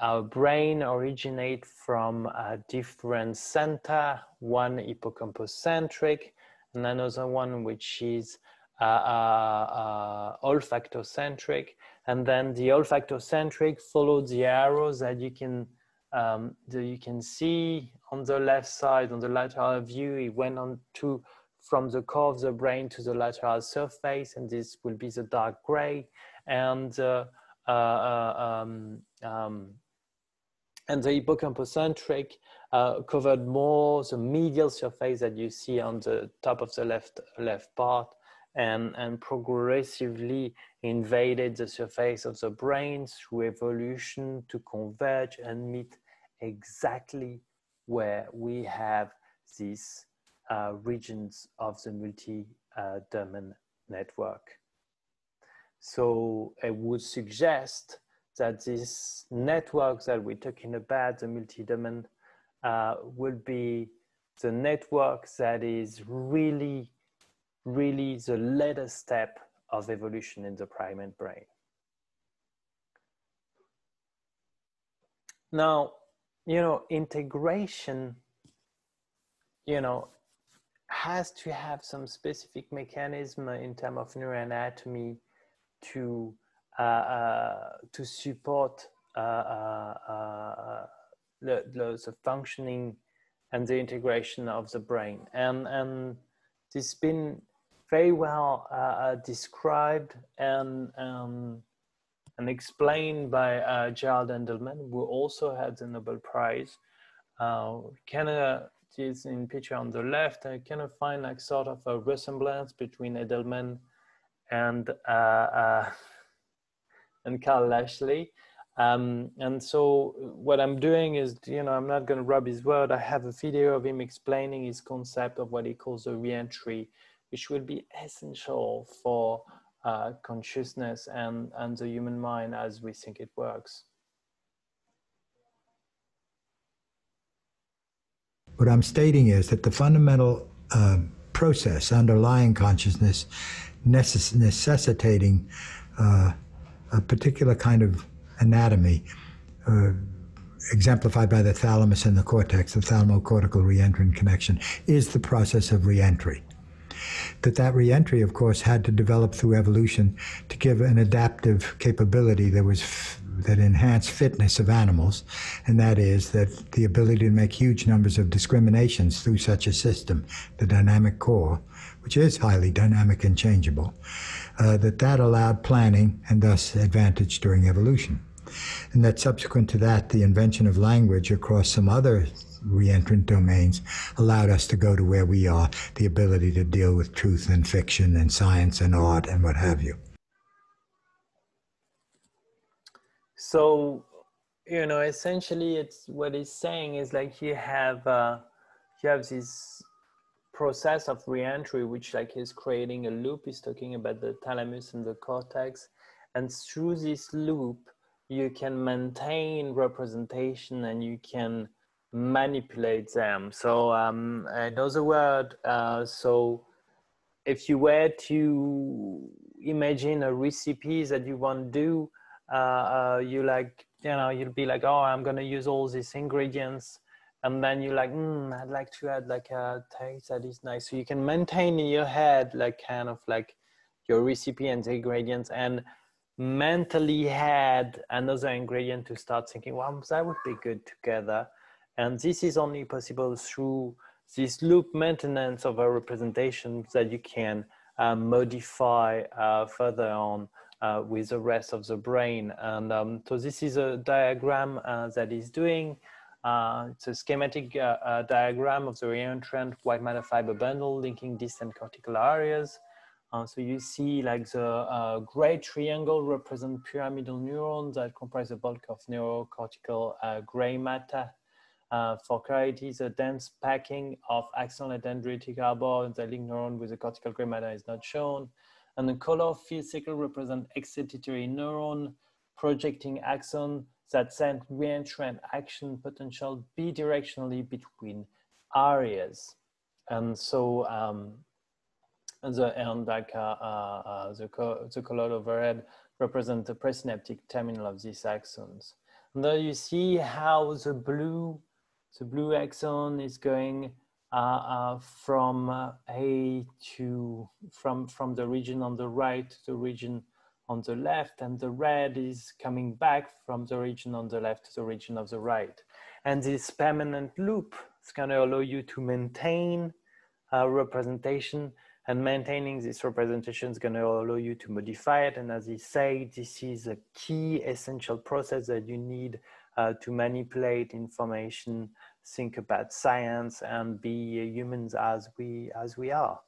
our brain originate from a different center, one hippocampocentric and another one which is uh, uh, uh olfactocentric. And then the olfactocentric follow the arrows that you can um, you can see on the left side, on the lateral view, it went on to from the core of the brain to the lateral surface, and this will be the dark gray. And uh, uh, uh um, um, and the hippocampocentric uh, covered more the medial surface that you see on the top of the left left part, and and progressively invaded the surface of the brain through evolution to converge and meet exactly where we have these uh, regions of the multi-domain network. So I would suggest that this network that we're talking about, the multi-domain, uh, will be the network that is really, really the latest step of evolution in the primate brain. Now, you know, integration you know, has to have some specific mechanism in terms of neuroanatomy to uh, uh, to support uh, uh, uh, the, the, functioning and the integration of the brain. And, and this has been very well uh, described and, um, and explained by Gerald Edelman, who also had the Nobel Prize. Canada is in picture on the left, I kind of find like sort of a resemblance between Edelman and uh, uh, and Carl Lashley. Um, and so what I'm doing is, you know, I'm not going to rub his word. I have a video of him explaining his concept of what he calls a reentry, which will be essential for uh, consciousness and, and the human mind as we think it works. What I'm stating is that the fundamental uh, process underlying consciousness necess necessitating uh, a particular kind of anatomy uh, exemplified by the thalamus and the cortex, the thalamocortical reentrant connection, is the process of reentry. That that reentry, of course, had to develop through evolution to give an adaptive capability that was that enhanced fitness of animals, and that is that the ability to make huge numbers of discriminations through such a system, the dynamic core, which is highly dynamic and changeable, uh, that that allowed planning and thus advantage during evolution. And that subsequent to that, the invention of language across some other reentrant domains allowed us to go to where we are, the ability to deal with truth and fiction and science and art and what have you. So, you know, essentially, it's what he's saying is like you have uh, you have this process of reentry, which like is creating a loop. He's talking about the thalamus and the cortex, and through this loop, you can maintain representation and you can manipulate them. So, um, another word, uh, so if you were to imagine a recipe that you want to do uh, uh, you like you know you'll be like oh i'm gonna use all these ingredients. And then you're like mm, i'd like to add like a taste that is nice. So you can maintain in your head like kind of like your recipe and the ingredients and mentally add another ingredient to start thinking well that would be good together and this is only possible through this loop maintenance of a representation that you can uh, modify uh, further on uh, with the rest of the brain. And um, so this is a diagram uh, that is doing. Uh, it's a schematic uh, diagram of the reentrant white matter fiber bundle linking distant cortical areas. So you see like the gray triangle represent pyramidal neurons that comprise the bulk of neocortical gray matter. For clarity, the dense packing of axon and dendritic arbor, the link neuron with the cortical gray matter is not shown. And the color field cycle represent excitatory neuron projecting axon that send reentrant action potential bidirectionally between areas. And so um, the and like uh, uh, uh, the, co the color overhead represent the presynaptic terminal of these axons. And there you see how the blue, the blue axon is going uh, uh, from uh, A to, from, from the region on the right to the region on the left, and the red is coming back from the region on the left to the region of the right. And this permanent loop is going to allow you to maintain a representation and maintaining this representation is going to allow you to modify it. And as he said, this is a key essential process that you need uh, to manipulate information think about science and be humans as we as we are.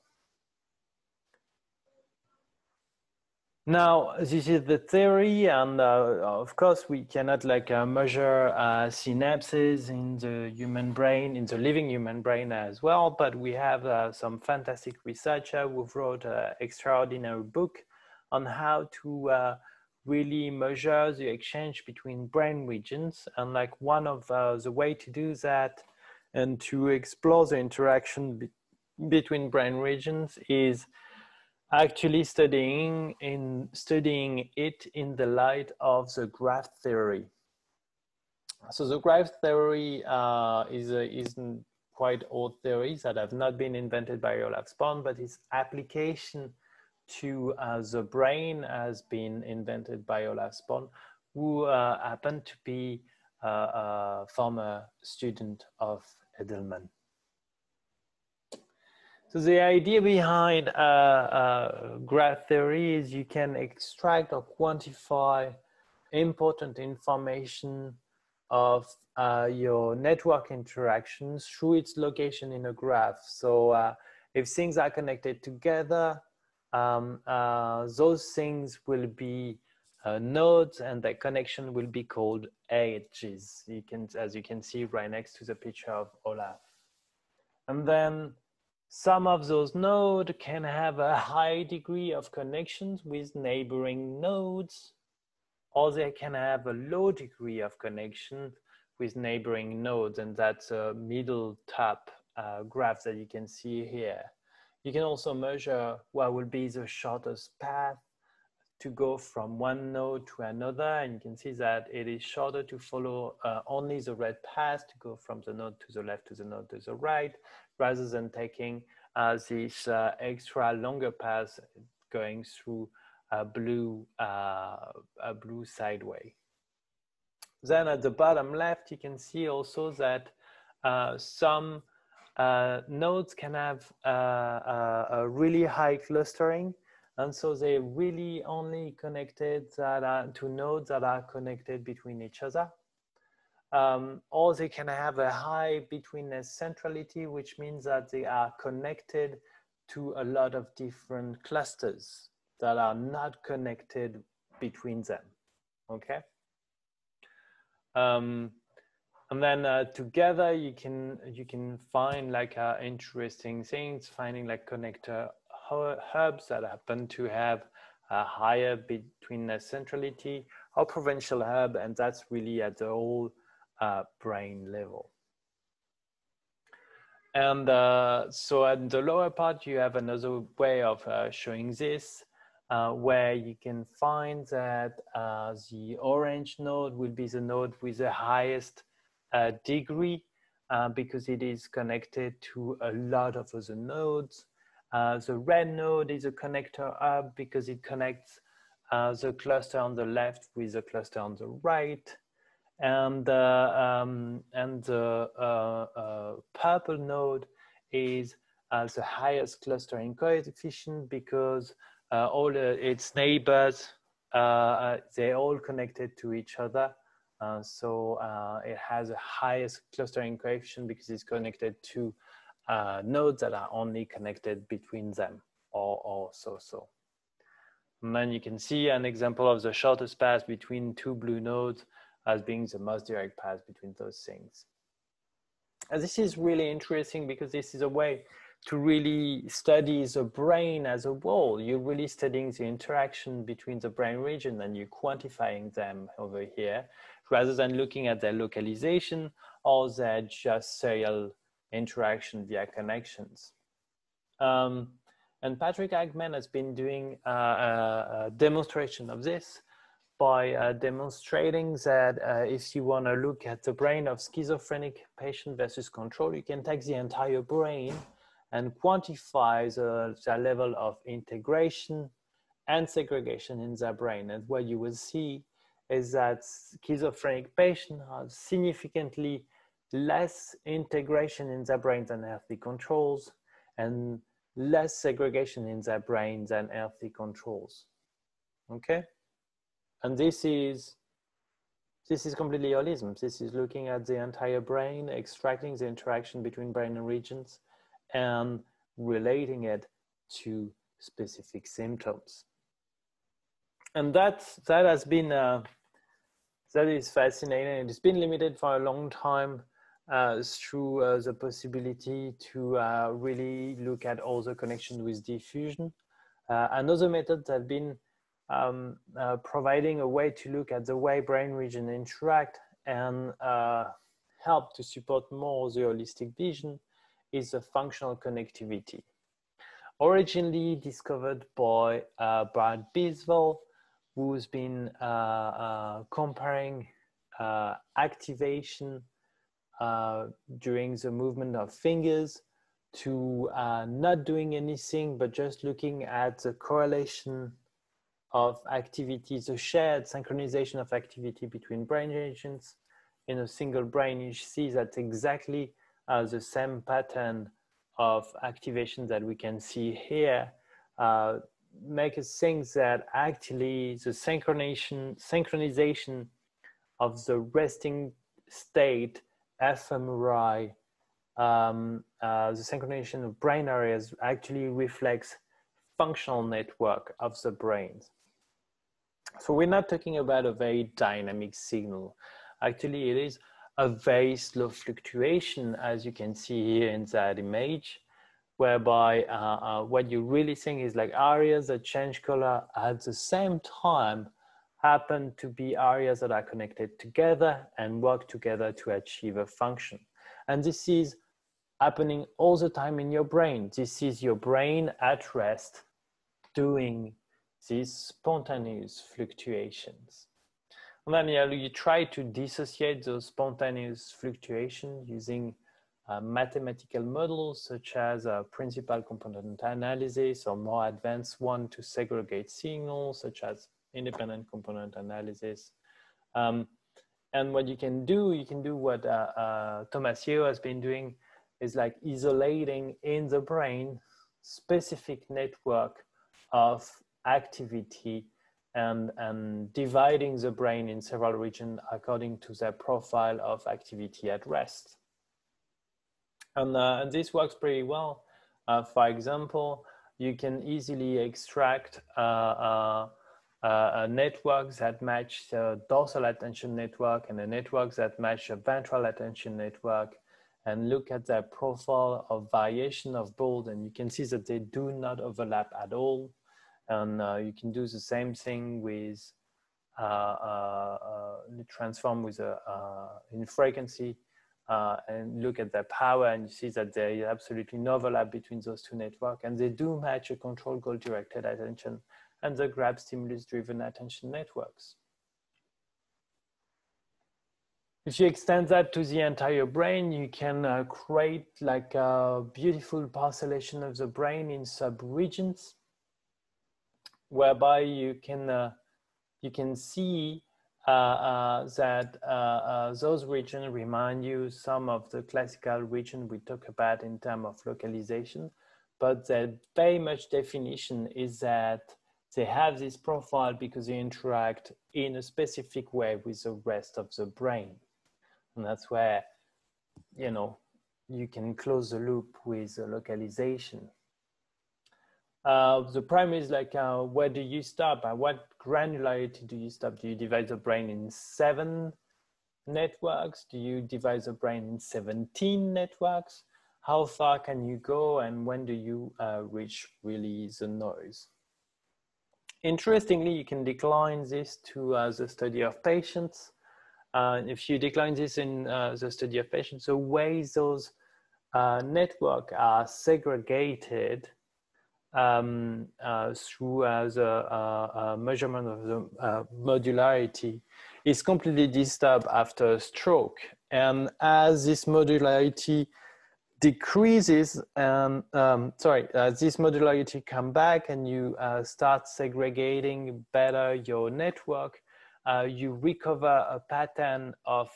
Now, this is the theory, and uh, of course, we cannot like uh, measure uh, synapses in the human brain, in the living human brain as well. But we have uh, some fantastic researcher who wrote an extraordinary book on how to uh, really measure the exchange between brain regions. And like one of uh, the way to do that and to explore the interaction be between brain regions is actually studying in studying it in the light of the graph theory. So the graph theory uh, is, a, is quite old theories that have not been invented by Olaf Sporns, but its application to uh, the brain has been invented by Olaf Sporns, who uh, happened to be uh, a former student of Edelman. So the idea behind uh, uh, graph theory is you can extract or quantify important information of uh, your network interactions through its location in a graph. So if things are connected together, um, uh, those things will be uh, nodes and the connection will be called edges. You can, as you can see right next to the picture of Olaf. And then some of those nodes can have a high degree of connections with neighboring nodes, or they can have a low degree of connection with neighboring nodes, and that's a middle top uh, graph that you can see here. You can also measure what will be the shortest path to go from one node to another. And you can see that it is shorter to follow uh, only the red path to go from the node to the left to the node to the right, rather than taking uh, this uh, extra longer path going through a blue, uh, a blue sideway. Then at the bottom left, you can see also that uh, some uh, nodes can have uh, uh, a really high clustering. And so they're really only connected that are, to nodes that are connected between each other. Um, or they can have a high betweenness centrality, which means that they are connected to a lot of different clusters that are not connected between them, okay? Um, and then uh, together you can you can find like uh, interesting things finding like connector hubs that happen to have a higher betweenness centrality or provincial hub and that's really at the whole uh, brain level. And uh, so at the lower part you have another way of uh, showing this uh, where you can find that the orange node will be the node with the highest uh, degree uh, because it is connected to a lot of other nodes. Uh, the red node is a connector hub because it connects uh, the cluster on the left with the cluster on the right. And, uh, um, and the uh, purple node is the highest clustering coefficient because all its neighbors, they're all connected to each other uh, so uh, it has a highest clustering coefficient because it's connected to uh, nodes that are only connected between them or, or so-so. And then you can see an example of the shortest path between two blue nodes as being the most direct path between those things. And this is really interesting because this is a way to really study the brain as a whole. You're really studying the interaction between the brain region and you're quantifying them over here rather than looking at their localization or their just serial interaction via connections. Um, and Patric Hagmann has been doing a, a, a demonstration of this by uh, demonstrating that uh, if you want to look at the brain of schizophrenic patient versus control, you can take the entire brain and quantify the, the level of integration and segregation in their brain. And what you will see is that schizophrenic patients have significantly less integration in their brain than healthy controls and less segregation in their brain than healthy controls. Okay? And this is this is completely holism. This is looking at the entire brain, extracting the interaction between brain and regions, and relating it to specific symptoms. And that, that has been, uh, that is fascinating. And It's been limited for a long time uh, through uh, the possibility to uh, really look at all the connections with diffusion. Uh, another method that has been um, uh, providing a way to look at the way brain regions interact and help to support more the holistic vision is a functional connectivity. Originally discovered by uh, Bharat Biswal, who's been uh, uh, comparing uh, activation during the movement of fingers to not doing anything, but just looking at the correlation of activity, the shared synchronization of activity between brain regions. In a single brain, you see that exactly uh, the same pattern of activation that we can see here. Uh, make us think that actually the synchronization, synchronization of the resting state fMRI, um, uh, the synchronization of brain areas actually reflects functional network of the brains. So we're not talking about a very dynamic signal. Actually, it is a very slow fluctuation, as you can see here in that image, whereby uh, uh, what you're really seeing is like areas that change color at the same time happen to be areas that are connected together and work together to achieve a function. And this is happening all the time in your brain. This is your brain at rest doing these spontaneous fluctuations. And then you try to dissociate those spontaneous fluctuations using uh, mathematical models such as a principal component analysis or more advanced one to segregate signals such as independent component analysis. Um, and what you can do, you can do what uh, uh, has been doing is like isolating in the brain specific network of activity and, and dividing the brain in several regions according to their profile of activity at rest. And, uh, and this works pretty well. Uh, for example, you can easily extract uh, uh, uh networks that match the dorsal attention network and the networks that match the ventral attention network and look at their profile of variation of both and you can see that they do not overlap at all. And uh, you can do the same thing with uh, uh, uh transform with a in frequency and look at their power and you see that there is absolutely no overlap between those two networks and they do match a control goal directed attention and the grab stimulus driven attention networks. If you extend that to the entire brain, you can uh, create like a beautiful parcellation of the brain in subregions whereby you can uh, you can see uh, uh, that uh, uh, those regions remind you some of the classical region we talk about in terms of localization, but the very much definition is that they have this profile because they interact in a specific way with the rest of the brain. And that's where, you know, you can close the loop with the localization. Uh, the problem is like, uh, where do you stop? At what granularity do you stop? Do you divide the brain in seven networks? Do you divide the brain in 17 networks? How far can you go and when do you uh, reach really the noise? Interestingly, you can decline this to uh, the study of patients. Uh, if you decline this in uh, the study of patients, the way those networks are segregated um, uh, through uh, the uh, measurement of the modularity is completely disturbed after stroke. And as this modularity decreases and um, sorry uh, this modularity come back and you uh, start segregating better your network uh, you recover a pattern of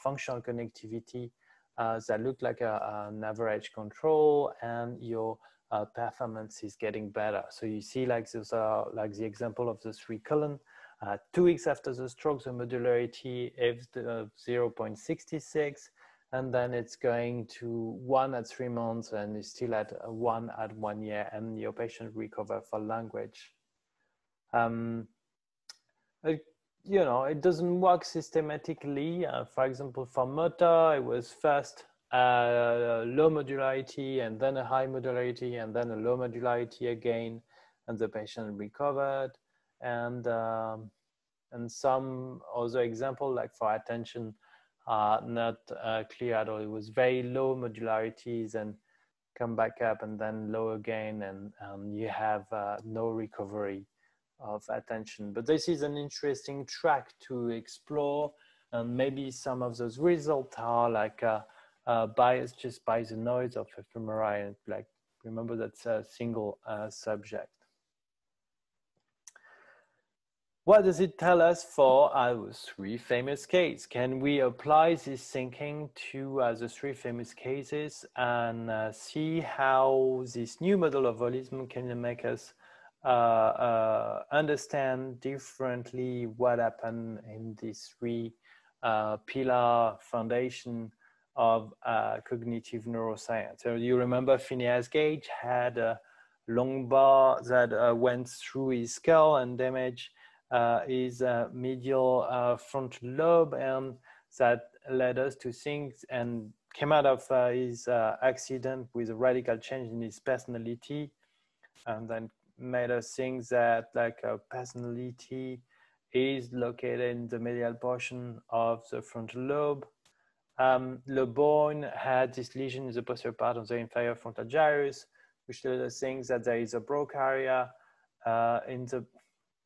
functional connectivity that look like a, an average control and your uh, performance is getting better. So you see like those are like the example of the three column, uh, two weeks after the stroke, the modularity is uh, 0.66, and then it's going to one at three months and is still at one at one year, and your patient recover for language. Um, it, you know, it doesn't work systematically. Uh, for example, for motor, it was first a low modularity and then a high modularity and then a low modularity again and the patient recovered. And um, and some other example like for attention not uh, clear at all. It was very low modularities and come back up and then low again and you have uh, no recovery of attention. But this is an interesting track to explore And maybe some of those results are like uh, uh, biased just by the noise of fMRI. Like remember that's a single uh, subject. What does it tell us for our three famous cases? Can we apply this thinking to uh, the three famous cases and uh, see how this new model of holism can make us uh, uh understand differently what happened in these three uh, pillar foundation of uh, cognitive neuroscience? So you remember Phineas Gage had a long bar that went through his skull and damaged uh, is uh, medial uh, frontal lobe, and that led us to think and came out of his accident with a radical change in his personality, and then made us think that like a personality is located in the medial portion of the frontal lobe. Um, Le Borgne had this lesion in the posterior part of the inferior frontal gyrus, which led us think that there is a Broca area uh, in the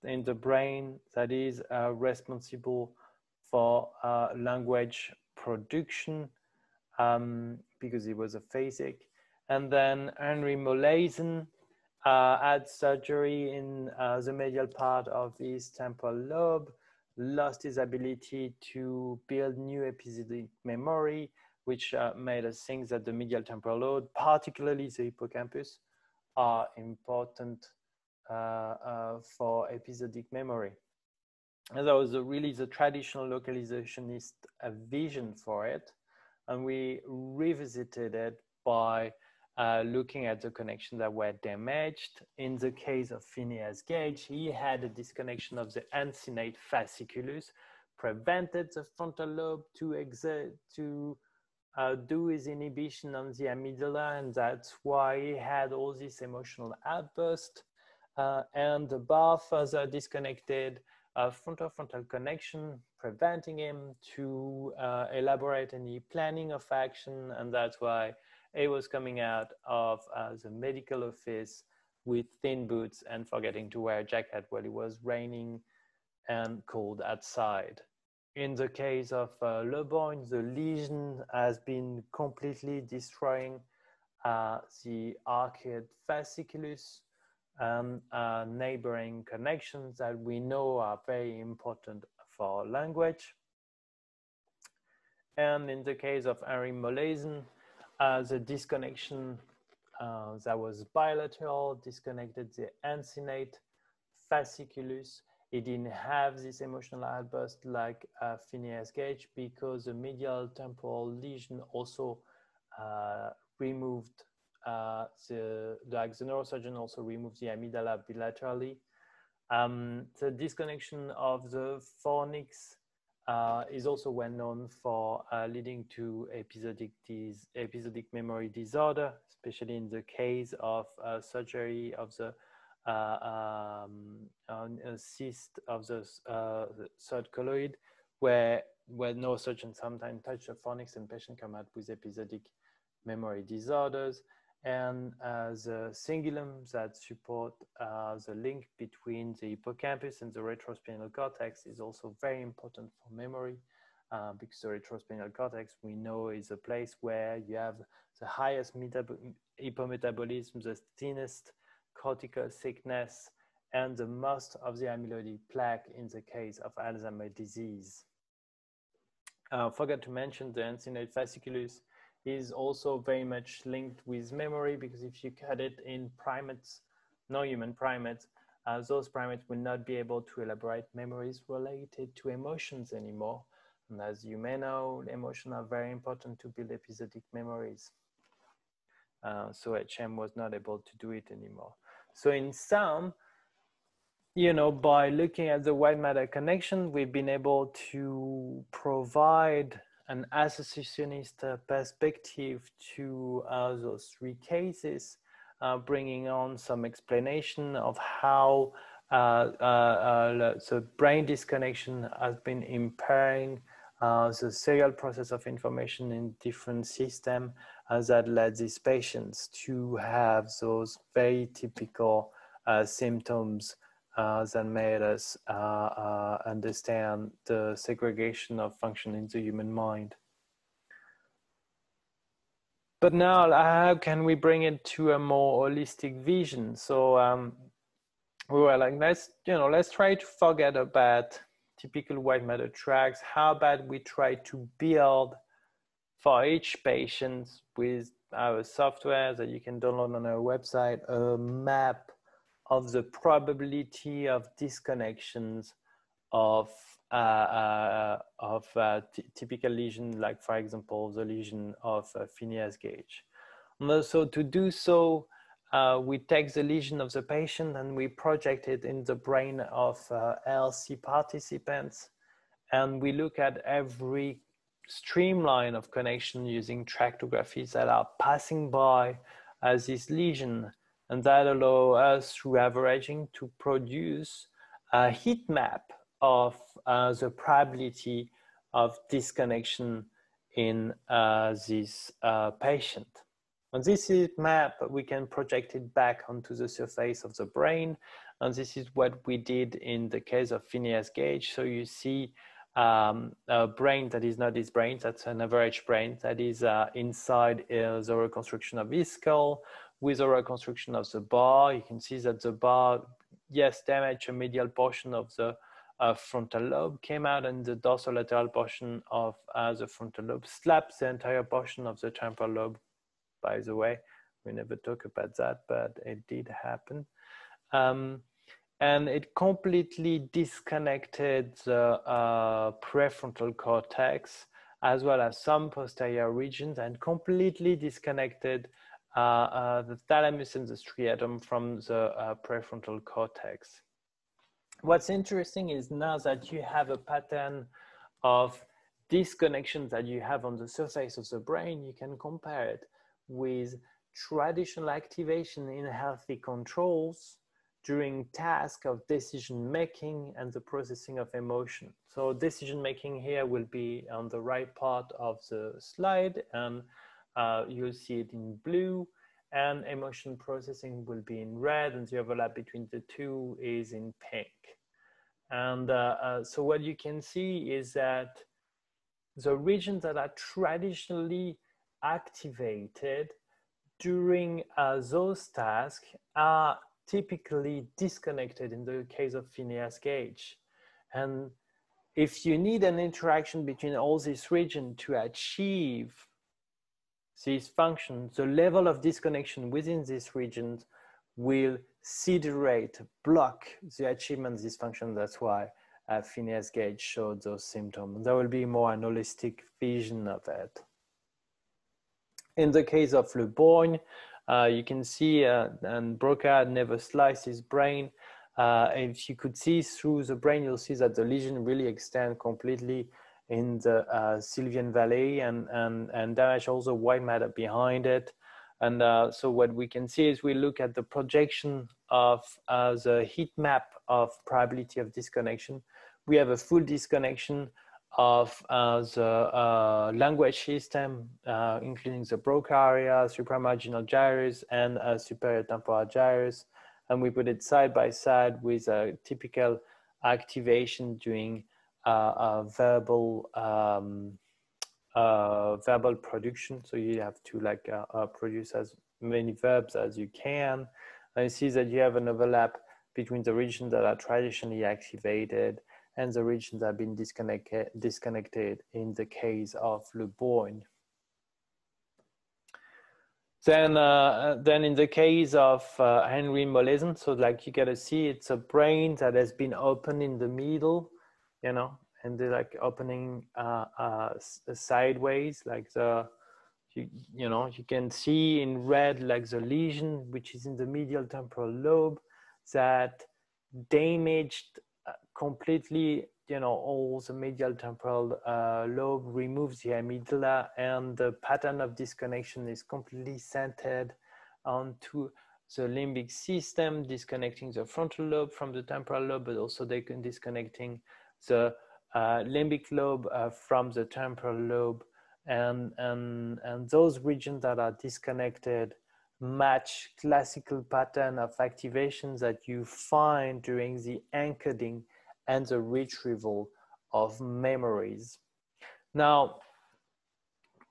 in the brain that is uh, responsible for uh, language production um, because he was aphasic. And then Henry Molaison uh, had surgery in uh, the medial part of his temporal lobe, lost his ability to build new episodic memory, which uh, made us think that the medial temporal lobe, particularly the hippocampus, are important uh, uh, for episodic memory. And that was really the traditional localizationist uh, vision for it. And we revisited it by uh, looking at the connections that were damaged. In the case of Phineas Gage, he had a disconnection of the uncinate fasciculus, prevented the frontal lobe to exert, to uh, do his inhibition on the amygdala, and that's why he had all these emotional outbursts uh, and the bar further disconnected uh, frontal-frontal connection, preventing him to uh, elaborate any planning of action, and that's why he was coming out of uh, the medical office with thin boots and forgetting to wear a jacket while it was raining and cold outside. In the case of uh, Le Borgne, the lesion has been completely destroying uh, the arcuate fasciculus, and uh, neighboring connections that we know are very important for language. And in the case of Henry Molaison, uh, the disconnection uh, that was bilateral disconnected the uncinate fasciculus. It didn't have this emotional outburst like uh, Phineas Gage because the medial temporal lesion also uh, removed uh, the, like the neurosurgeon also removed the amygdala bilaterally. Um, the disconnection of the fornix uh, is also well known for uh, leading to episodic, episodic memory disorder, especially in the case of uh, surgery of the uh, um, cyst of the, uh, third colloid, where where neurosurgeons sometimes touch the fornix and patient come out with episodic memory disorders and uh, the cingulum that support uh, the link between the hippocampus and the retrosplenial cortex is also very important for memory uh, because the retrosplenial cortex we know is a place where you have the highest hypometabolism, the thinnest cortical thickness, and the most of the amyloidoid plaque in the case of Alzheimer's disease. Uh, forgot to mention the uncinate fasciculus is also very much linked with memory because if you cut it in primates, non-human primates, uh, those primates will not be able to elaborate memories related to emotions anymore. And as you may know, emotions are very important to build episodic memories. Uh, so HM was not able to do it anymore. So in sum, you know, by looking at the white matter connection, we've been able to provide an associationist uh, perspective to uh, those three cases, uh, bringing on some explanation of how the brain disconnection has been impairing the serial process of information in different systems that led these patients to have those very typical symptoms uh, made us uh, uh, understand the segregation of function in the human mind. But now, how can we bring it to a more holistic vision? So um, we were like, let's you know, let's try to forget about typical white matter tracks. How about we try to build for each patient with our software that you can download on our website a map of the probability of disconnections of uh, uh, of uh, typical lesion, like for example the lesion of uh, Phineas Gage. And so to do so, uh, we take the lesion of the patient and we project it in the brain of uh, LC participants, and we look at every streamline of connection using tractographies that are passing by as this lesion and that allow us through averaging to produce a heat map of uh, the probability of disconnection in uh, this uh, patient. On this heat map, we can project it back onto the surface of the brain. And this is what we did in the case of Phineas Gage. So you see um, a brain that is not his brain, that's an average brain that is uh, inside uh, the reconstruction of his skull with a reconstruction of the bar. You can see that the bar, yes, damaged a medial portion of the uh, frontal lobe, came out and the dorsolateral portion of uh, the frontal lobe slaps the entire portion of the temporal lobe, by the way. We never talk about that, but it did happen. Um, and it completely disconnected the uh, prefrontal cortex as well as some posterior regions and completely disconnected the thalamus and the striatum from the uh, prefrontal cortex. What's interesting is now that you have a pattern of disconnections that you have on the surface of the brain, you can compare it with traditional activation in healthy controls during task of decision making and the processing of emotion. So decision making here will be on the right part of the slide and uh, you'll see it in blue and emotion processing will be in red and the overlap between the two is in pink. And uh, uh, so what you can see is that the regions that are traditionally activated during uh, those tasks are typically disconnected in the case of Phineas Gage. And if you need an interaction between all these regions to achieve these functions, the level of disconnection within these regions will siderate, block the achievement of this function. That's why uh, Phineas Gage showed those symptoms. There will be more an holistic vision of it. In the case of Le Borgne, uh, you can see, uh, and Broca never sliced his brain. Uh, if you could see through the brain, you'll see that the lesion really extends completely in the uh, Sylvian Valley and, and, and damage also white matter behind it. And uh, so what we can see is we look at the projection of uh, the heat map of probability of disconnection. We have a full disconnection of uh, the uh, language system, uh, including the Broca area, supramarginal gyrus, and superior temporal gyrus. And we put it side by side with a typical activation during verbal um, verbal production. So you have to like produce as many verbs as you can. And you see that you have an overlap between the regions that are traditionally activated and the regions that have been disconnected, disconnected in the case of Le Borgne. Then, uh, then in the case of uh, Henry Molaison, so like you gotta see, it's a brain that has been open in the middle, you know, and they're like opening uh, uh sideways, like the, you, you know, you can see in red like the lesion, which is in the medial temporal lobe, that damaged completely, you know, all the medial temporal uh, lobe removes the amygdala and the pattern of disconnection is completely centered onto the limbic system, disconnecting the frontal lobe from the temporal lobe, but also they can disconnecting the uh, limbic lobe uh, from the temporal lobe. And, and, and those regions that are disconnected match classical pattern of activations that you find during the encoding and the retrieval of memories. Now,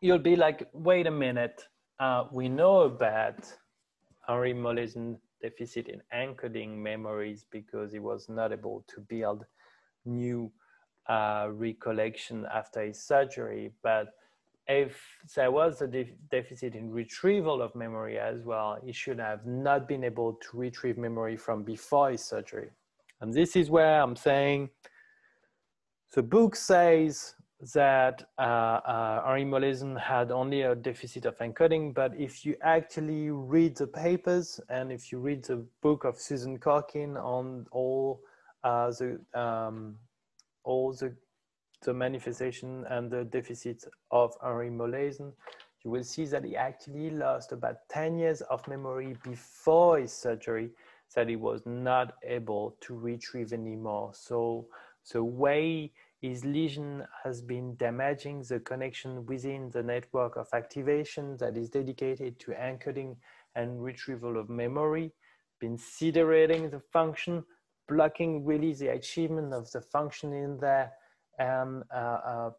you'll be like, wait a minute, uh, we know about Henry Molaison deficit in encoding memories because he was not able to build new uh, recollection after his surgery. But if there was a de deficit in retrieval of memory as well, he should have not been able to retrieve memory from before his surgery. And this is where I'm saying the book says that uh, uh, had only a deficit of encoding, but if you actually read the papers and if you read the book of Susan Corkin on all uh, the um, all the the manifestation and the deficits of Henry Molaison, you will see that he actually lost about 10 years of memory before his surgery that he was not able to retrieve anymore. So the way his lesion has been damaging the connection within the network of activation that is dedicated to encoding and retrieval of memory, been siderating the function, blocking really the achievement of the function in there, and uh, uh,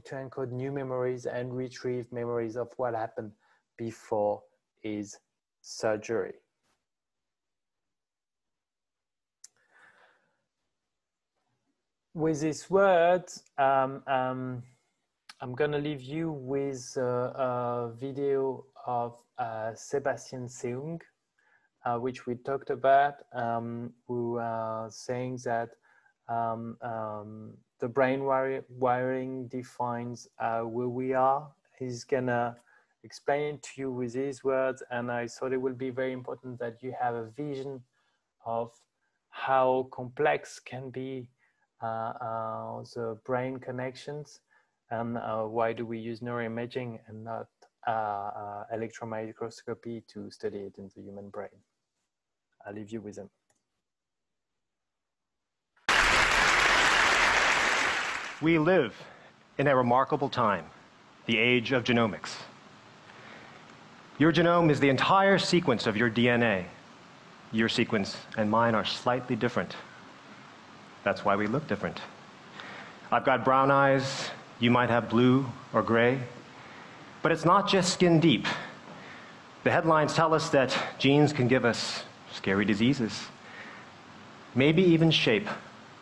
to encode new memories and retrieve memories of what happened before his surgery. with these words, um, um, I'm going to leave you with a, a video of uh, Sebastian Seung, uh, which we talked about, um, who uh, saying that um, um, the brain wiring defines uh, who we are. He's to explain it to you with these words, and I thought it would be very important that you have a vision of how complex can be uh, uh, the brain connections and uh, why do we use neuroimaging and not electron microscopy to study it in the human brain. I'll leave you with them. We live in a remarkable time, the age of genomics. Your genome is the entire sequence of your DNA. Your sequence and mine are slightly different. That's why we look different. I've got brown eyes, you might have blue or gray. But it's not just skin deep. The headlines tell us that genes can give us scary diseases, maybe even shape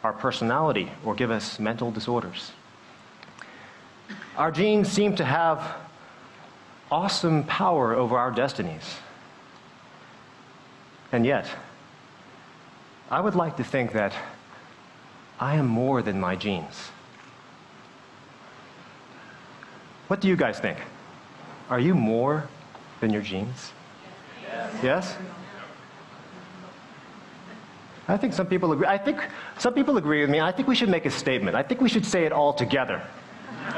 our personality or give us mental disorders. Our genes seem to have awesome power over our destinies. And yet, I would like to think that I am more than my genes. What do you guys think? Are you more than your genes? Yes? yes? I think some people agree. I think some people agree with me. I think we should make a statement. I think we should say it all together.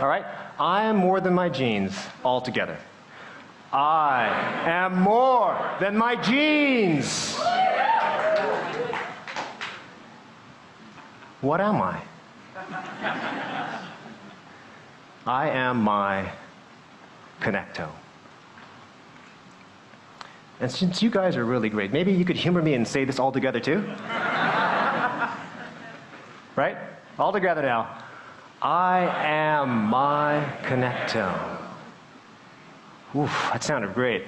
all right? I am more than my genes altogether. I am more than my genes. What am I? I am my connectome. And since you guys are really great, maybe you could humor me and say this all together too? right? All together now. I am my connectome. Oof, that sounded great.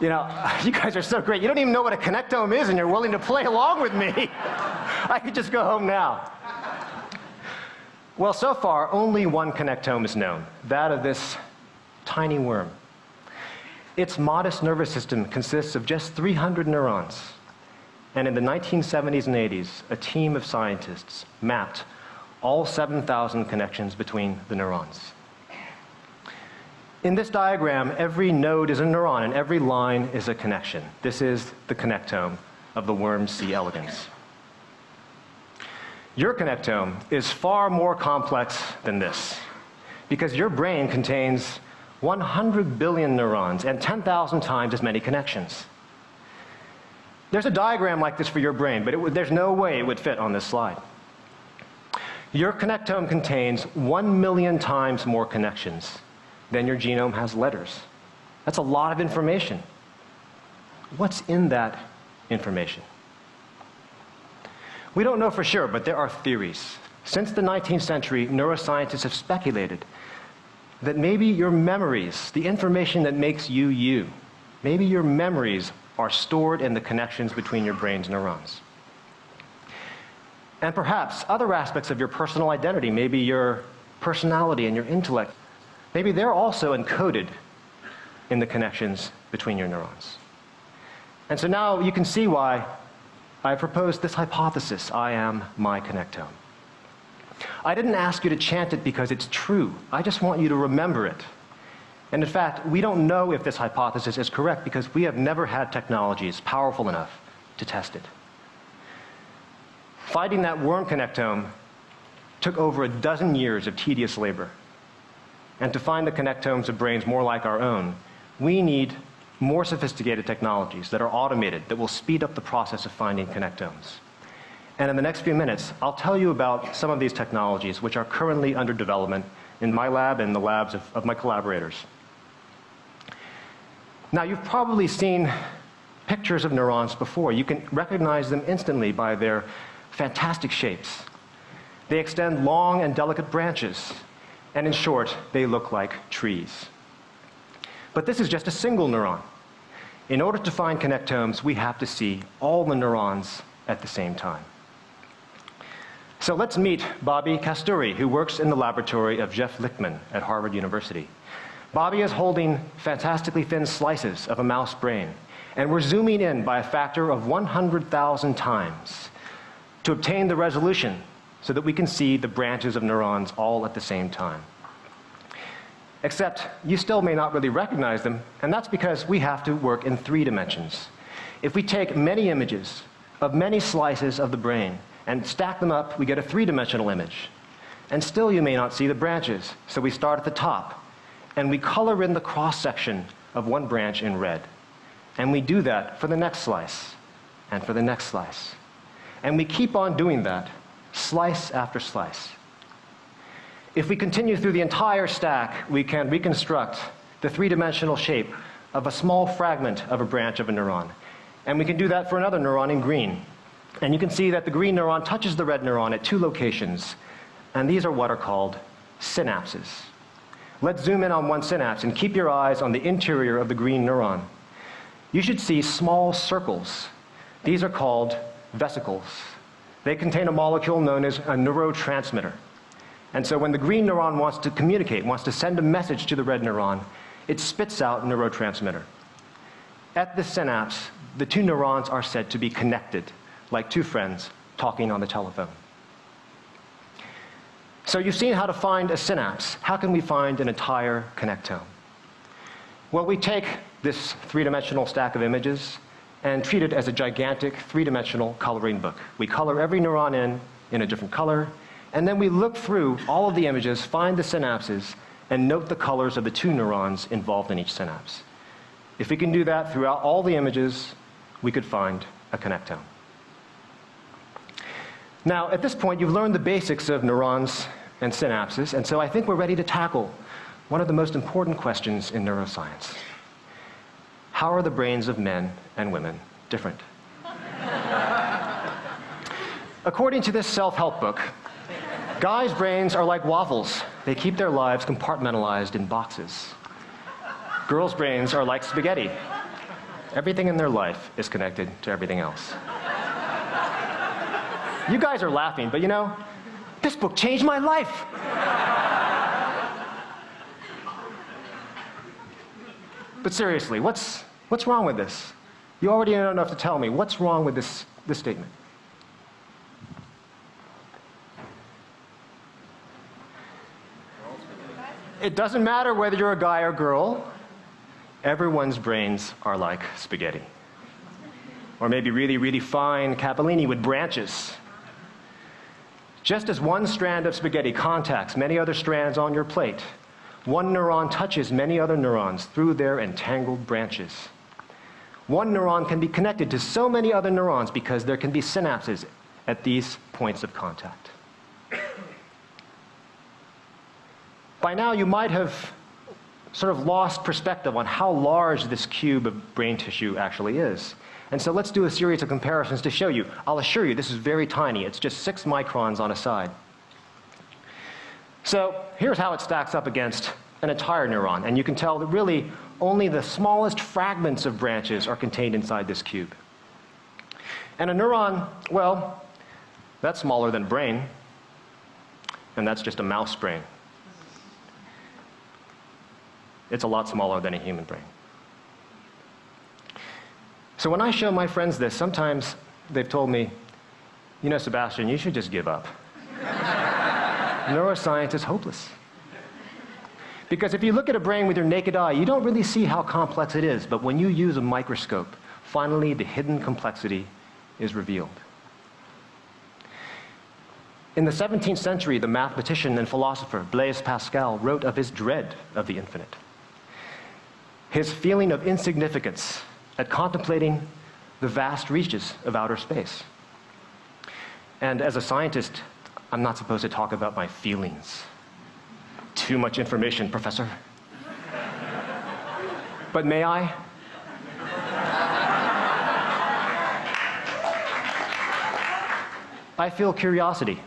You know, you guys are so great. You don't even know what a connectome is, and you're willing to play along with me. I could just go home now. Well, so far, only one connectome is known, that of this tiny worm. Its modest nervous system consists of just 300 neurons. And in the 1970s and 80s, a team of scientists mapped all 7,000 connections between the neurons. In this diagram, every node is a neuron and every line is a connection. This is the connectome of the worm C. elegans. Your connectome is far more complex than this because your brain contains 100 billion neurons and 10,000 times as many connections. There's a diagram like this for your brain, but would, there's no way it would fit on this slide. Your connectome contains 1 million times more connections than your genome has letters. That's a lot of information. What's in that information? We don't know for sure, but there are theories. Since the 19th century, neuroscientists have speculated that maybe your memories, the information that makes you you, maybe your memories are stored in the connections between your brain's neurons. And perhaps other aspects of your personal identity, maybe your personality and your intellect, maybe they're also encoded in the connections between your neurons. And so now you can see why I proposed this hypothesis I am my connectome. I didn't ask you to chant it because it's true. I just want you to remember it. And in fact, we don't know if this hypothesis is correct because we have never had technologies powerful enough to test it. Finding that worm connectome took over a dozen years of tedious labor. And to find the connectomes of brains more like our own, we need more sophisticated technologies that are automated that will speed up the process of finding connectomes. And in the next few minutes, I'll tell you about some of these technologies which are currently under development in my lab and the labs of, of my collaborators. Now, you've probably seen pictures of neurons before. You can recognize them instantly by their fantastic shapes. They extend long and delicate branches, and in short, they look like trees. But this is just a single neuron. In order to find connectomes, we have to see all the neurons at the same time. So let's meet Bobby Kasthuri, who works in the laboratory of Jeff Lichtman at Harvard University. Bobby is holding fantastically thin slices of a mouse brain, and we're zooming in by a factor of 100,000 times to obtain the resolution so that we can see the branches of neurons all at the same time. Except you still may not really recognize them, and that's because we have to work in three dimensions. If we take many images of many slices of the brain and stack them up, we get a three-dimensional image. And still you may not see the branches, so we start at the top, and we color in the cross-section of one branch in red. And we do that for the next slice, and for the next slice. And we keep on doing that, slice after slice. If we continue through the entire stack, we can reconstruct the three-dimensional shape of a small fragment of a branch of a neuron. And we can do that for another neuron in green. And you can see that the green neuron touches the red neuron at two locations. And these are what are called synapses. Let's zoom in on one synapse and keep your eyes on the interior of the green neuron. You should see small circles. These are called vesicles. They contain a molecule known as a neurotransmitter. And so when the green neuron wants to communicate, wants to send a message to the red neuron, it spits out neurotransmitter. At the synapse, the two neurons are said to be connected like two friends talking on the telephone. So you've seen how to find a synapse. How can we find an entire connectome? Well, we take this three-dimensional stack of images and treat it as a gigantic three-dimensional coloring book. We color every neuron in in a different color, and then we look through all of the images, find the synapses, and note the colors of the two neurons involved in each synapse. If we can do that throughout all the images, we could find a connectome. Now, at this point, you've learned the basics of neurons and synapses, and so I think we're ready to tackle one of the most important questions in neuroscience. How are the brains of men and women different? According to this self help book, guys' brains are like waffles, they keep their lives compartmentalized in boxes. Girls' brains are like spaghetti, everything in their life is connected to everything else. You guys are laughing, but you know, this book changed my life. but seriously, what's, what's wrong with this? You already know enough to tell me. What's wrong with this, this statement? It doesn't matter whether you're a guy or girl, everyone's brains are like spaghetti. Or maybe really, really fine capellini with branches just as one strand of spaghetti contacts many other strands on your plate, one neuron touches many other neurons through their entangled branches. One neuron can be connected to so many other neurons because there can be synapses at these points of contact. By now, you might have sort of lost perspective on how large this cube of brain tissue actually is. And so let's do a series of comparisons to show you. I'll assure you this is very tiny. It's just six microns on a side. So here's how it stacks up against an entire neuron. And you can tell that really only the smallest fragments of branches are contained inside this cube. And a neuron, well, that's smaller than a brain. And that's just a mouse brain. It's a lot smaller than a human brain. So when I show my friends this, sometimes they've told me, you know, Sebastian, you should just give up. Neuroscience is hopeless. Because if you look at a brain with your naked eye, you don't really see how complex it is. But when you use a microscope, finally the hidden complexity is revealed. In the 17th century, the mathematician and philosopher Blaise Pascal wrote of his dread of the infinite. His feeling of insignificance at contemplating the vast reaches of outer space. And as a scientist, I'm not supposed to talk about my feelings. Too much information, Professor. but may I? I feel curiosity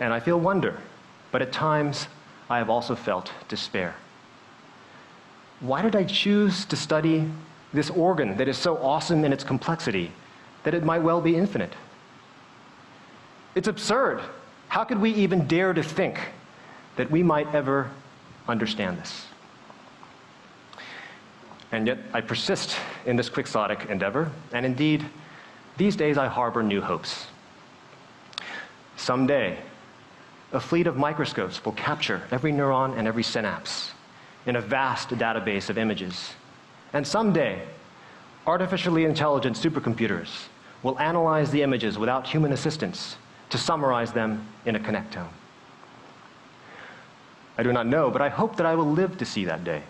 and I feel wonder, but at times I have also felt despair. Why did I choose to study this organ that is so awesome in its complexity that it might well be infinite. It's absurd. How could we even dare to think that we might ever understand this? And yet I persist in this quixotic endeavor, and indeed, these days I harbor new hopes. Someday, a fleet of microscopes will capture every neuron and every synapse in a vast database of images and someday, artificially intelligent supercomputers will analyze the images without human assistance to summarize them in a connectome. I do not know, but I hope that I will live to see that day.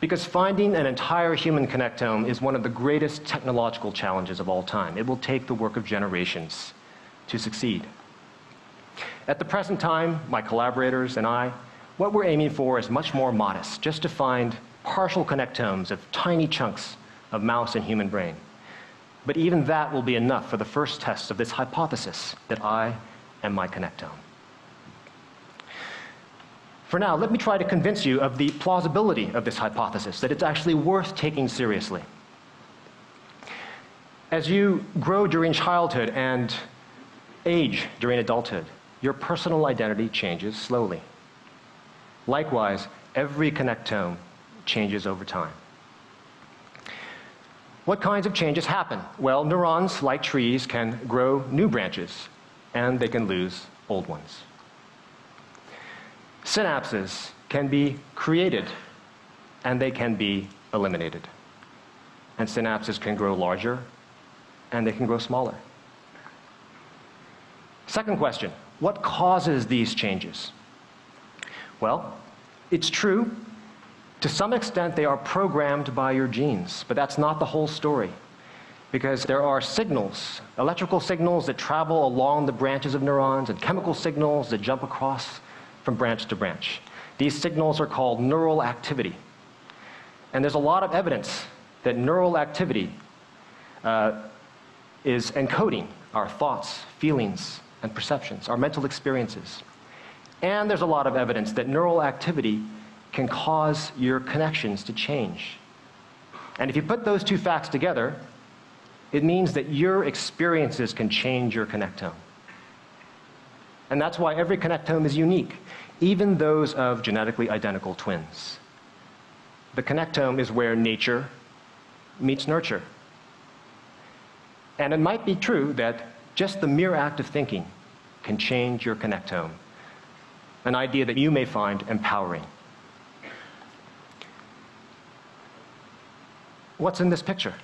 Because finding an entire human connectome is one of the greatest technological challenges of all time. It will take the work of generations to succeed. At the present time, my collaborators and I, what we're aiming for is much more modest, just to find partial connectomes of tiny chunks of mouse and human brain. But even that will be enough for the first test of this hypothesis that I am my connectome. For now, let me try to convince you of the plausibility of this hypothesis, that it's actually worth taking seriously. As you grow during childhood and age during adulthood, your personal identity changes slowly. Likewise, every connectome changes over time. What kinds of changes happen? Well, neurons, like trees, can grow new branches, and they can lose old ones. Synapses can be created, and they can be eliminated. And synapses can grow larger, and they can grow smaller. Second question what causes these changes? Well, it's true to some extent, they are programmed by your genes, but that's not the whole story. Because there are signals, electrical signals that travel along the branches of neurons, and chemical signals that jump across from branch to branch. These signals are called neural activity. And there's a lot of evidence that neural activity uh, is encoding our thoughts, feelings, and perceptions, our mental experiences. And there's a lot of evidence that neural activity can cause your connections to change. And if you put those two facts together, it means that your experiences can change your connectome. And that's why every connectome is unique, even those of genetically identical twins. The connectome is where nature meets nurture. And it might be true that just the mere act of thinking can change your connectome, an idea that you may find empowering. What's in this picture?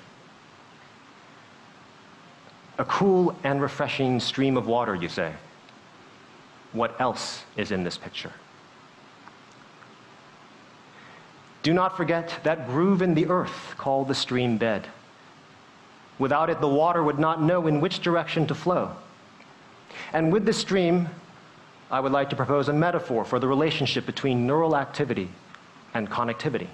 A cool and refreshing stream of water, you say. What else is in this picture? Do not forget that groove in the earth called the stream bed. Without it, the water would not know in which direction to flow. And with the stream, I would like to propose a metaphor for the relationship between neural activity and connectivity.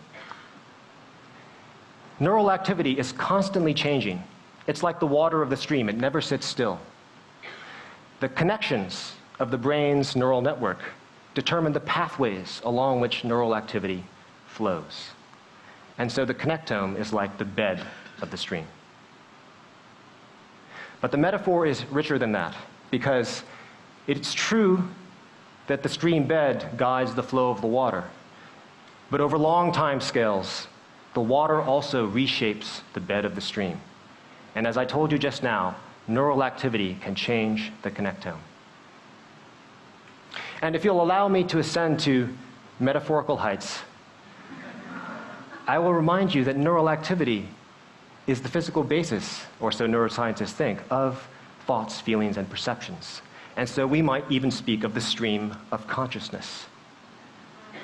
Neural activity is constantly changing. It's like the water of the stream, it never sits still. The connections of the brain's neural network determine the pathways along which neural activity flows. And so the connectome is like the bed of the stream. But the metaphor is richer than that because it's true that the stream bed guides the flow of the water. But over long time scales, the water also reshapes the bed of the stream. And as I told you just now, neural activity can change the connectome. And if you'll allow me to ascend to metaphorical heights, I will remind you that neural activity is the physical basis, or so neuroscientists think, of thoughts, feelings, and perceptions. And so we might even speak of the stream of consciousness.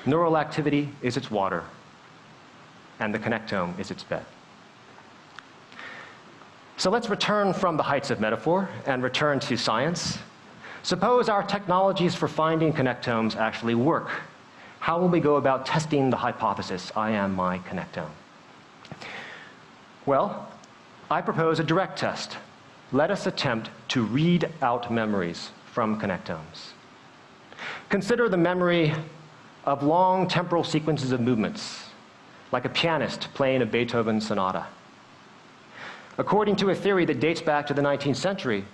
Neural activity is its water, and the connectome is its bed. So let's return from the heights of metaphor and return to science. Suppose our technologies for finding connectomes actually work. How will we go about testing the hypothesis, I am my connectome? Well, I propose a direct test. Let us attempt to read out memories from connectomes. Consider the memory of long temporal sequences of movements, like a pianist playing a Beethoven sonata. According to a theory that dates back to the 19th century,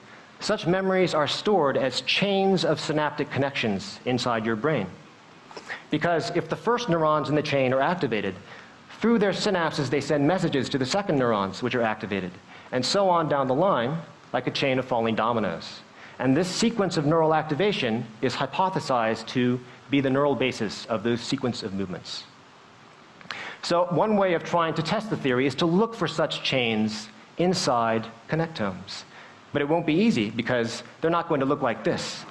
such memories are stored as chains of synaptic connections inside your brain. Because if the first neurons in the chain are activated, through their synapses they send messages to the second neurons, which are activated, and so on down the line, like a chain of falling dominoes. And this sequence of neural activation is hypothesized to be the neural basis of those sequence of movements. So, one way of trying to test the theory is to look for such chains inside connectomes. But it won't be easy because they're not going to look like this.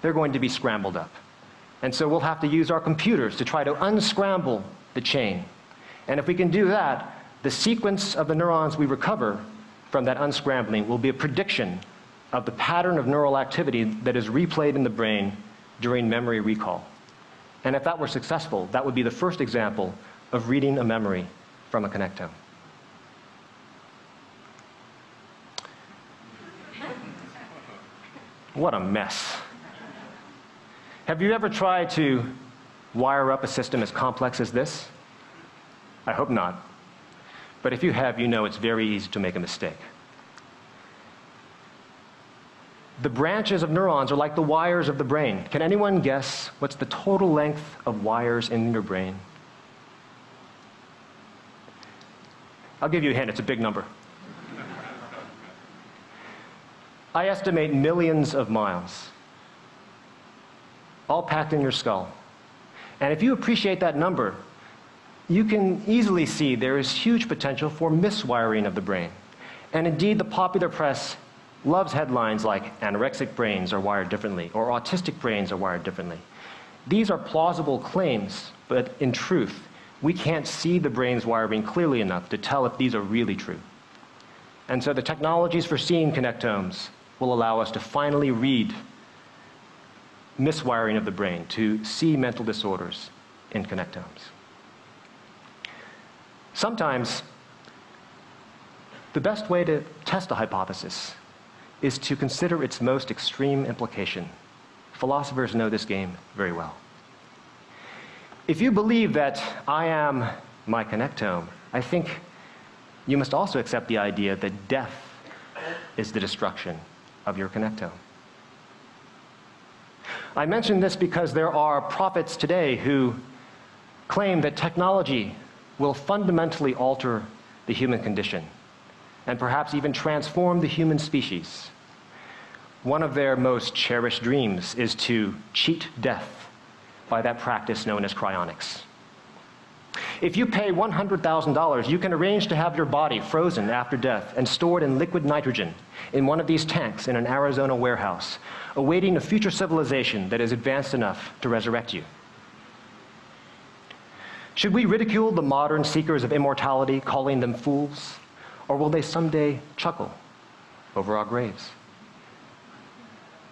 They're going to be scrambled up. And so we'll have to use our computers to try to unscramble the chain. And if we can do that, the sequence of the neurons we recover from that unscrambling will be a prediction of the pattern of neural activity that is replayed in the brain during memory recall. And if that were successful, that would be the first example of reading a memory from a connectome. What a mess. Have you ever tried to wire up a system as complex as this? I hope not. But if you have, you know it's very easy to make a mistake. The branches of neurons are like the wires of the brain. Can anyone guess what's the total length of wires in your brain? I'll give you a hint, it's a big number. I estimate millions of miles, all packed in your skull. And if you appreciate that number, you can easily see there is huge potential for miswiring of the brain. And indeed, the popular press loves headlines like anorexic brains are wired differently or autistic brains are wired differently. These are plausible claims, but in truth, we can't see the brain's wiring clearly enough to tell if these are really true. And so the technologies for seeing connectomes will allow us to finally read miswiring of the brain, to see mental disorders in connectomes. Sometimes the best way to test a hypothesis is to consider its most extreme implication. Philosophers know this game very well. If you believe that I am my connectome, I think you must also accept the idea that death is the destruction of your connectome. I mention this because there are prophets today who claim that technology will fundamentally alter the human condition and perhaps even transform the human species. One of their most cherished dreams is to cheat death by that practice known as cryonics. If you pay $100,000, you can arrange to have your body frozen after death and stored in liquid nitrogen in one of these tanks in an Arizona warehouse, awaiting a future civilization that is advanced enough to resurrect you. Should we ridicule the modern seekers of immortality, calling them fools? Or will they someday chuckle over our graves?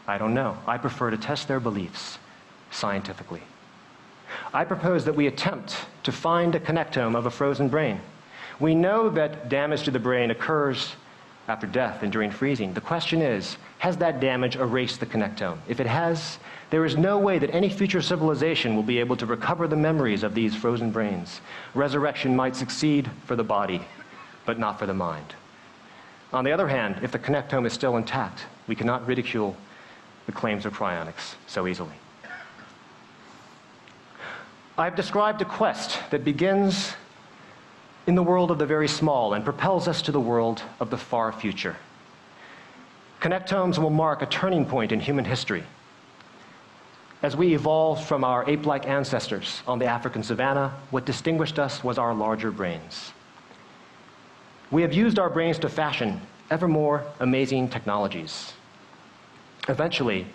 I don't know. I prefer to test their beliefs scientifically. I propose that we attempt to find a connectome of a frozen brain. We know that damage to the brain occurs after death and during freezing. The question is, has that damage erased the connectome? If it has, there is no way that any future civilization will be able to recover the memories of these frozen brains. Resurrection might succeed for the body, but not for the mind. On the other hand, if the connectome is still intact, we cannot ridicule the claims of cryonics so easily. I've described a quest that begins in the world of the very small and propels us to the world of the far future. Connectomes will mark a turning point in human history. As we evolved from our ape like ancestors on the African savannah, what distinguished us was our larger brains. We have used our brains to fashion ever more amazing technologies. Eventually,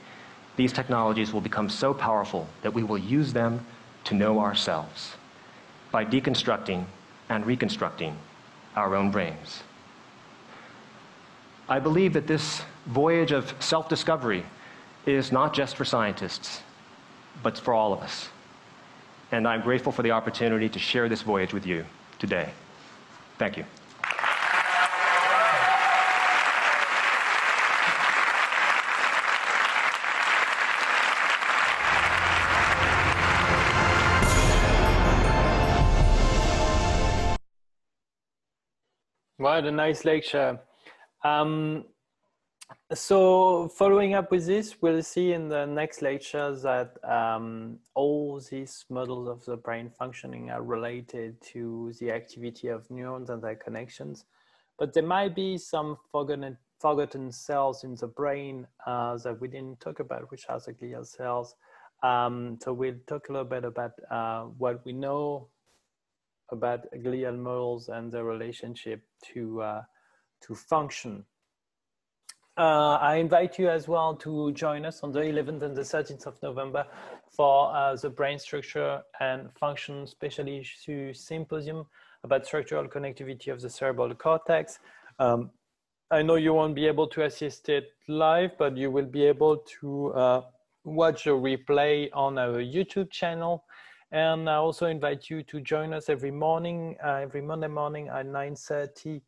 these technologies will become so powerful that we will use them to know ourselves by deconstructing and reconstructing our own brains. I believe that this voyage of self discovery is not just for scientists, but for all of us. And I'm grateful for the opportunity to share this voyage with you today. Thank you. What a nice lecture. Um, so following up with this, we'll see in the next lecture that um, all these models of the brain functioning are related to the activity of neurons and their connections. But there might be some forgotten, forgotten cells in the brain uh, that we didn't talk about, which are the glial cells. Um, so we'll talk a little bit about uh, what we know about glial models and their relationship to, uh, to function. Uh, I invite you as well to join us on the 11th and the 13th of November for uh, the brain structure and function special issue symposium about structural connectivity of the cerebral cortex. Um, I know you won't be able to assist it live, but you will be able to uh, watch a replay on our YouTube channel and I also invite you to join us every morning, uh, every Monday morning at 9.30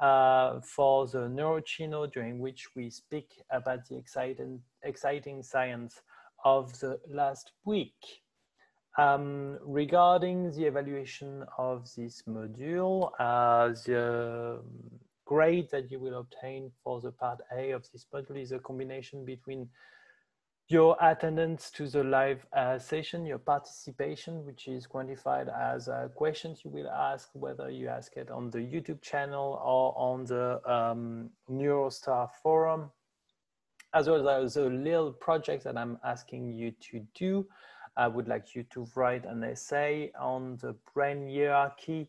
uh, for the Neurochino, during which we speak about the exciting, exciting science of the last week. Um, regarding the evaluation of this module, uh, the grade that you will obtain for the part A of this module is a combination between your attendance to the live uh, session, your participation, which is quantified as uh, questions you will ask, whether you ask it on the YouTube channel or on the um, Neurostar forum, as well as a little project that I'm asking you to do. I would like you to write an essay on the brain hierarchy,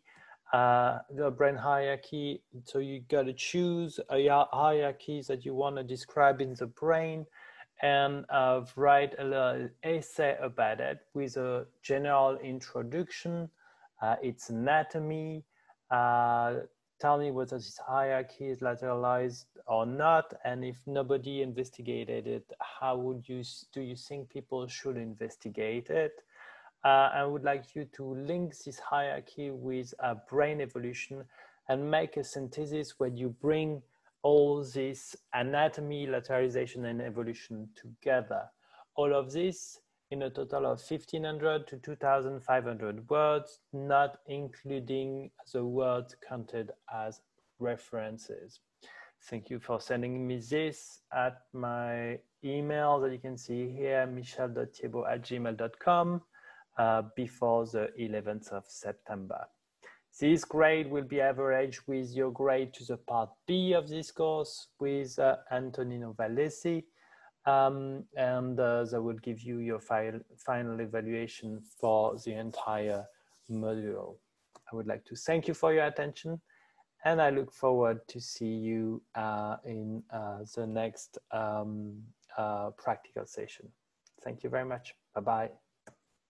uh, the brain hierarchy. So you got to choose a hierarchy that you want to describe in the brain and uh, write a little essay about it with a general introduction, uh, its anatomy, uh, tell me whether this hierarchy is lateralized or not, and if nobody investigated it, how would you do you think people should investigate it? Uh, I would like you to link this hierarchy with a brain evolution and make a synthesis where you bring all this anatomy, lateralization, and evolution together. All of this in a total of 1500 to 2500 words, not including the words counted as references. Thank you for sending me this at my email that you can see here, michel.thiebaut at gmail.com uh, before the 11th of September. This grade will be averaged with your grade to the part B of this course with uh, Antonino Valesi. Um, and uh, that will give you your file, final evaluation for the entire module. I would like to thank you for your attention and I look forward to see you uh, in uh, the next um, uh, practical session. Thank you very much. Bye-bye.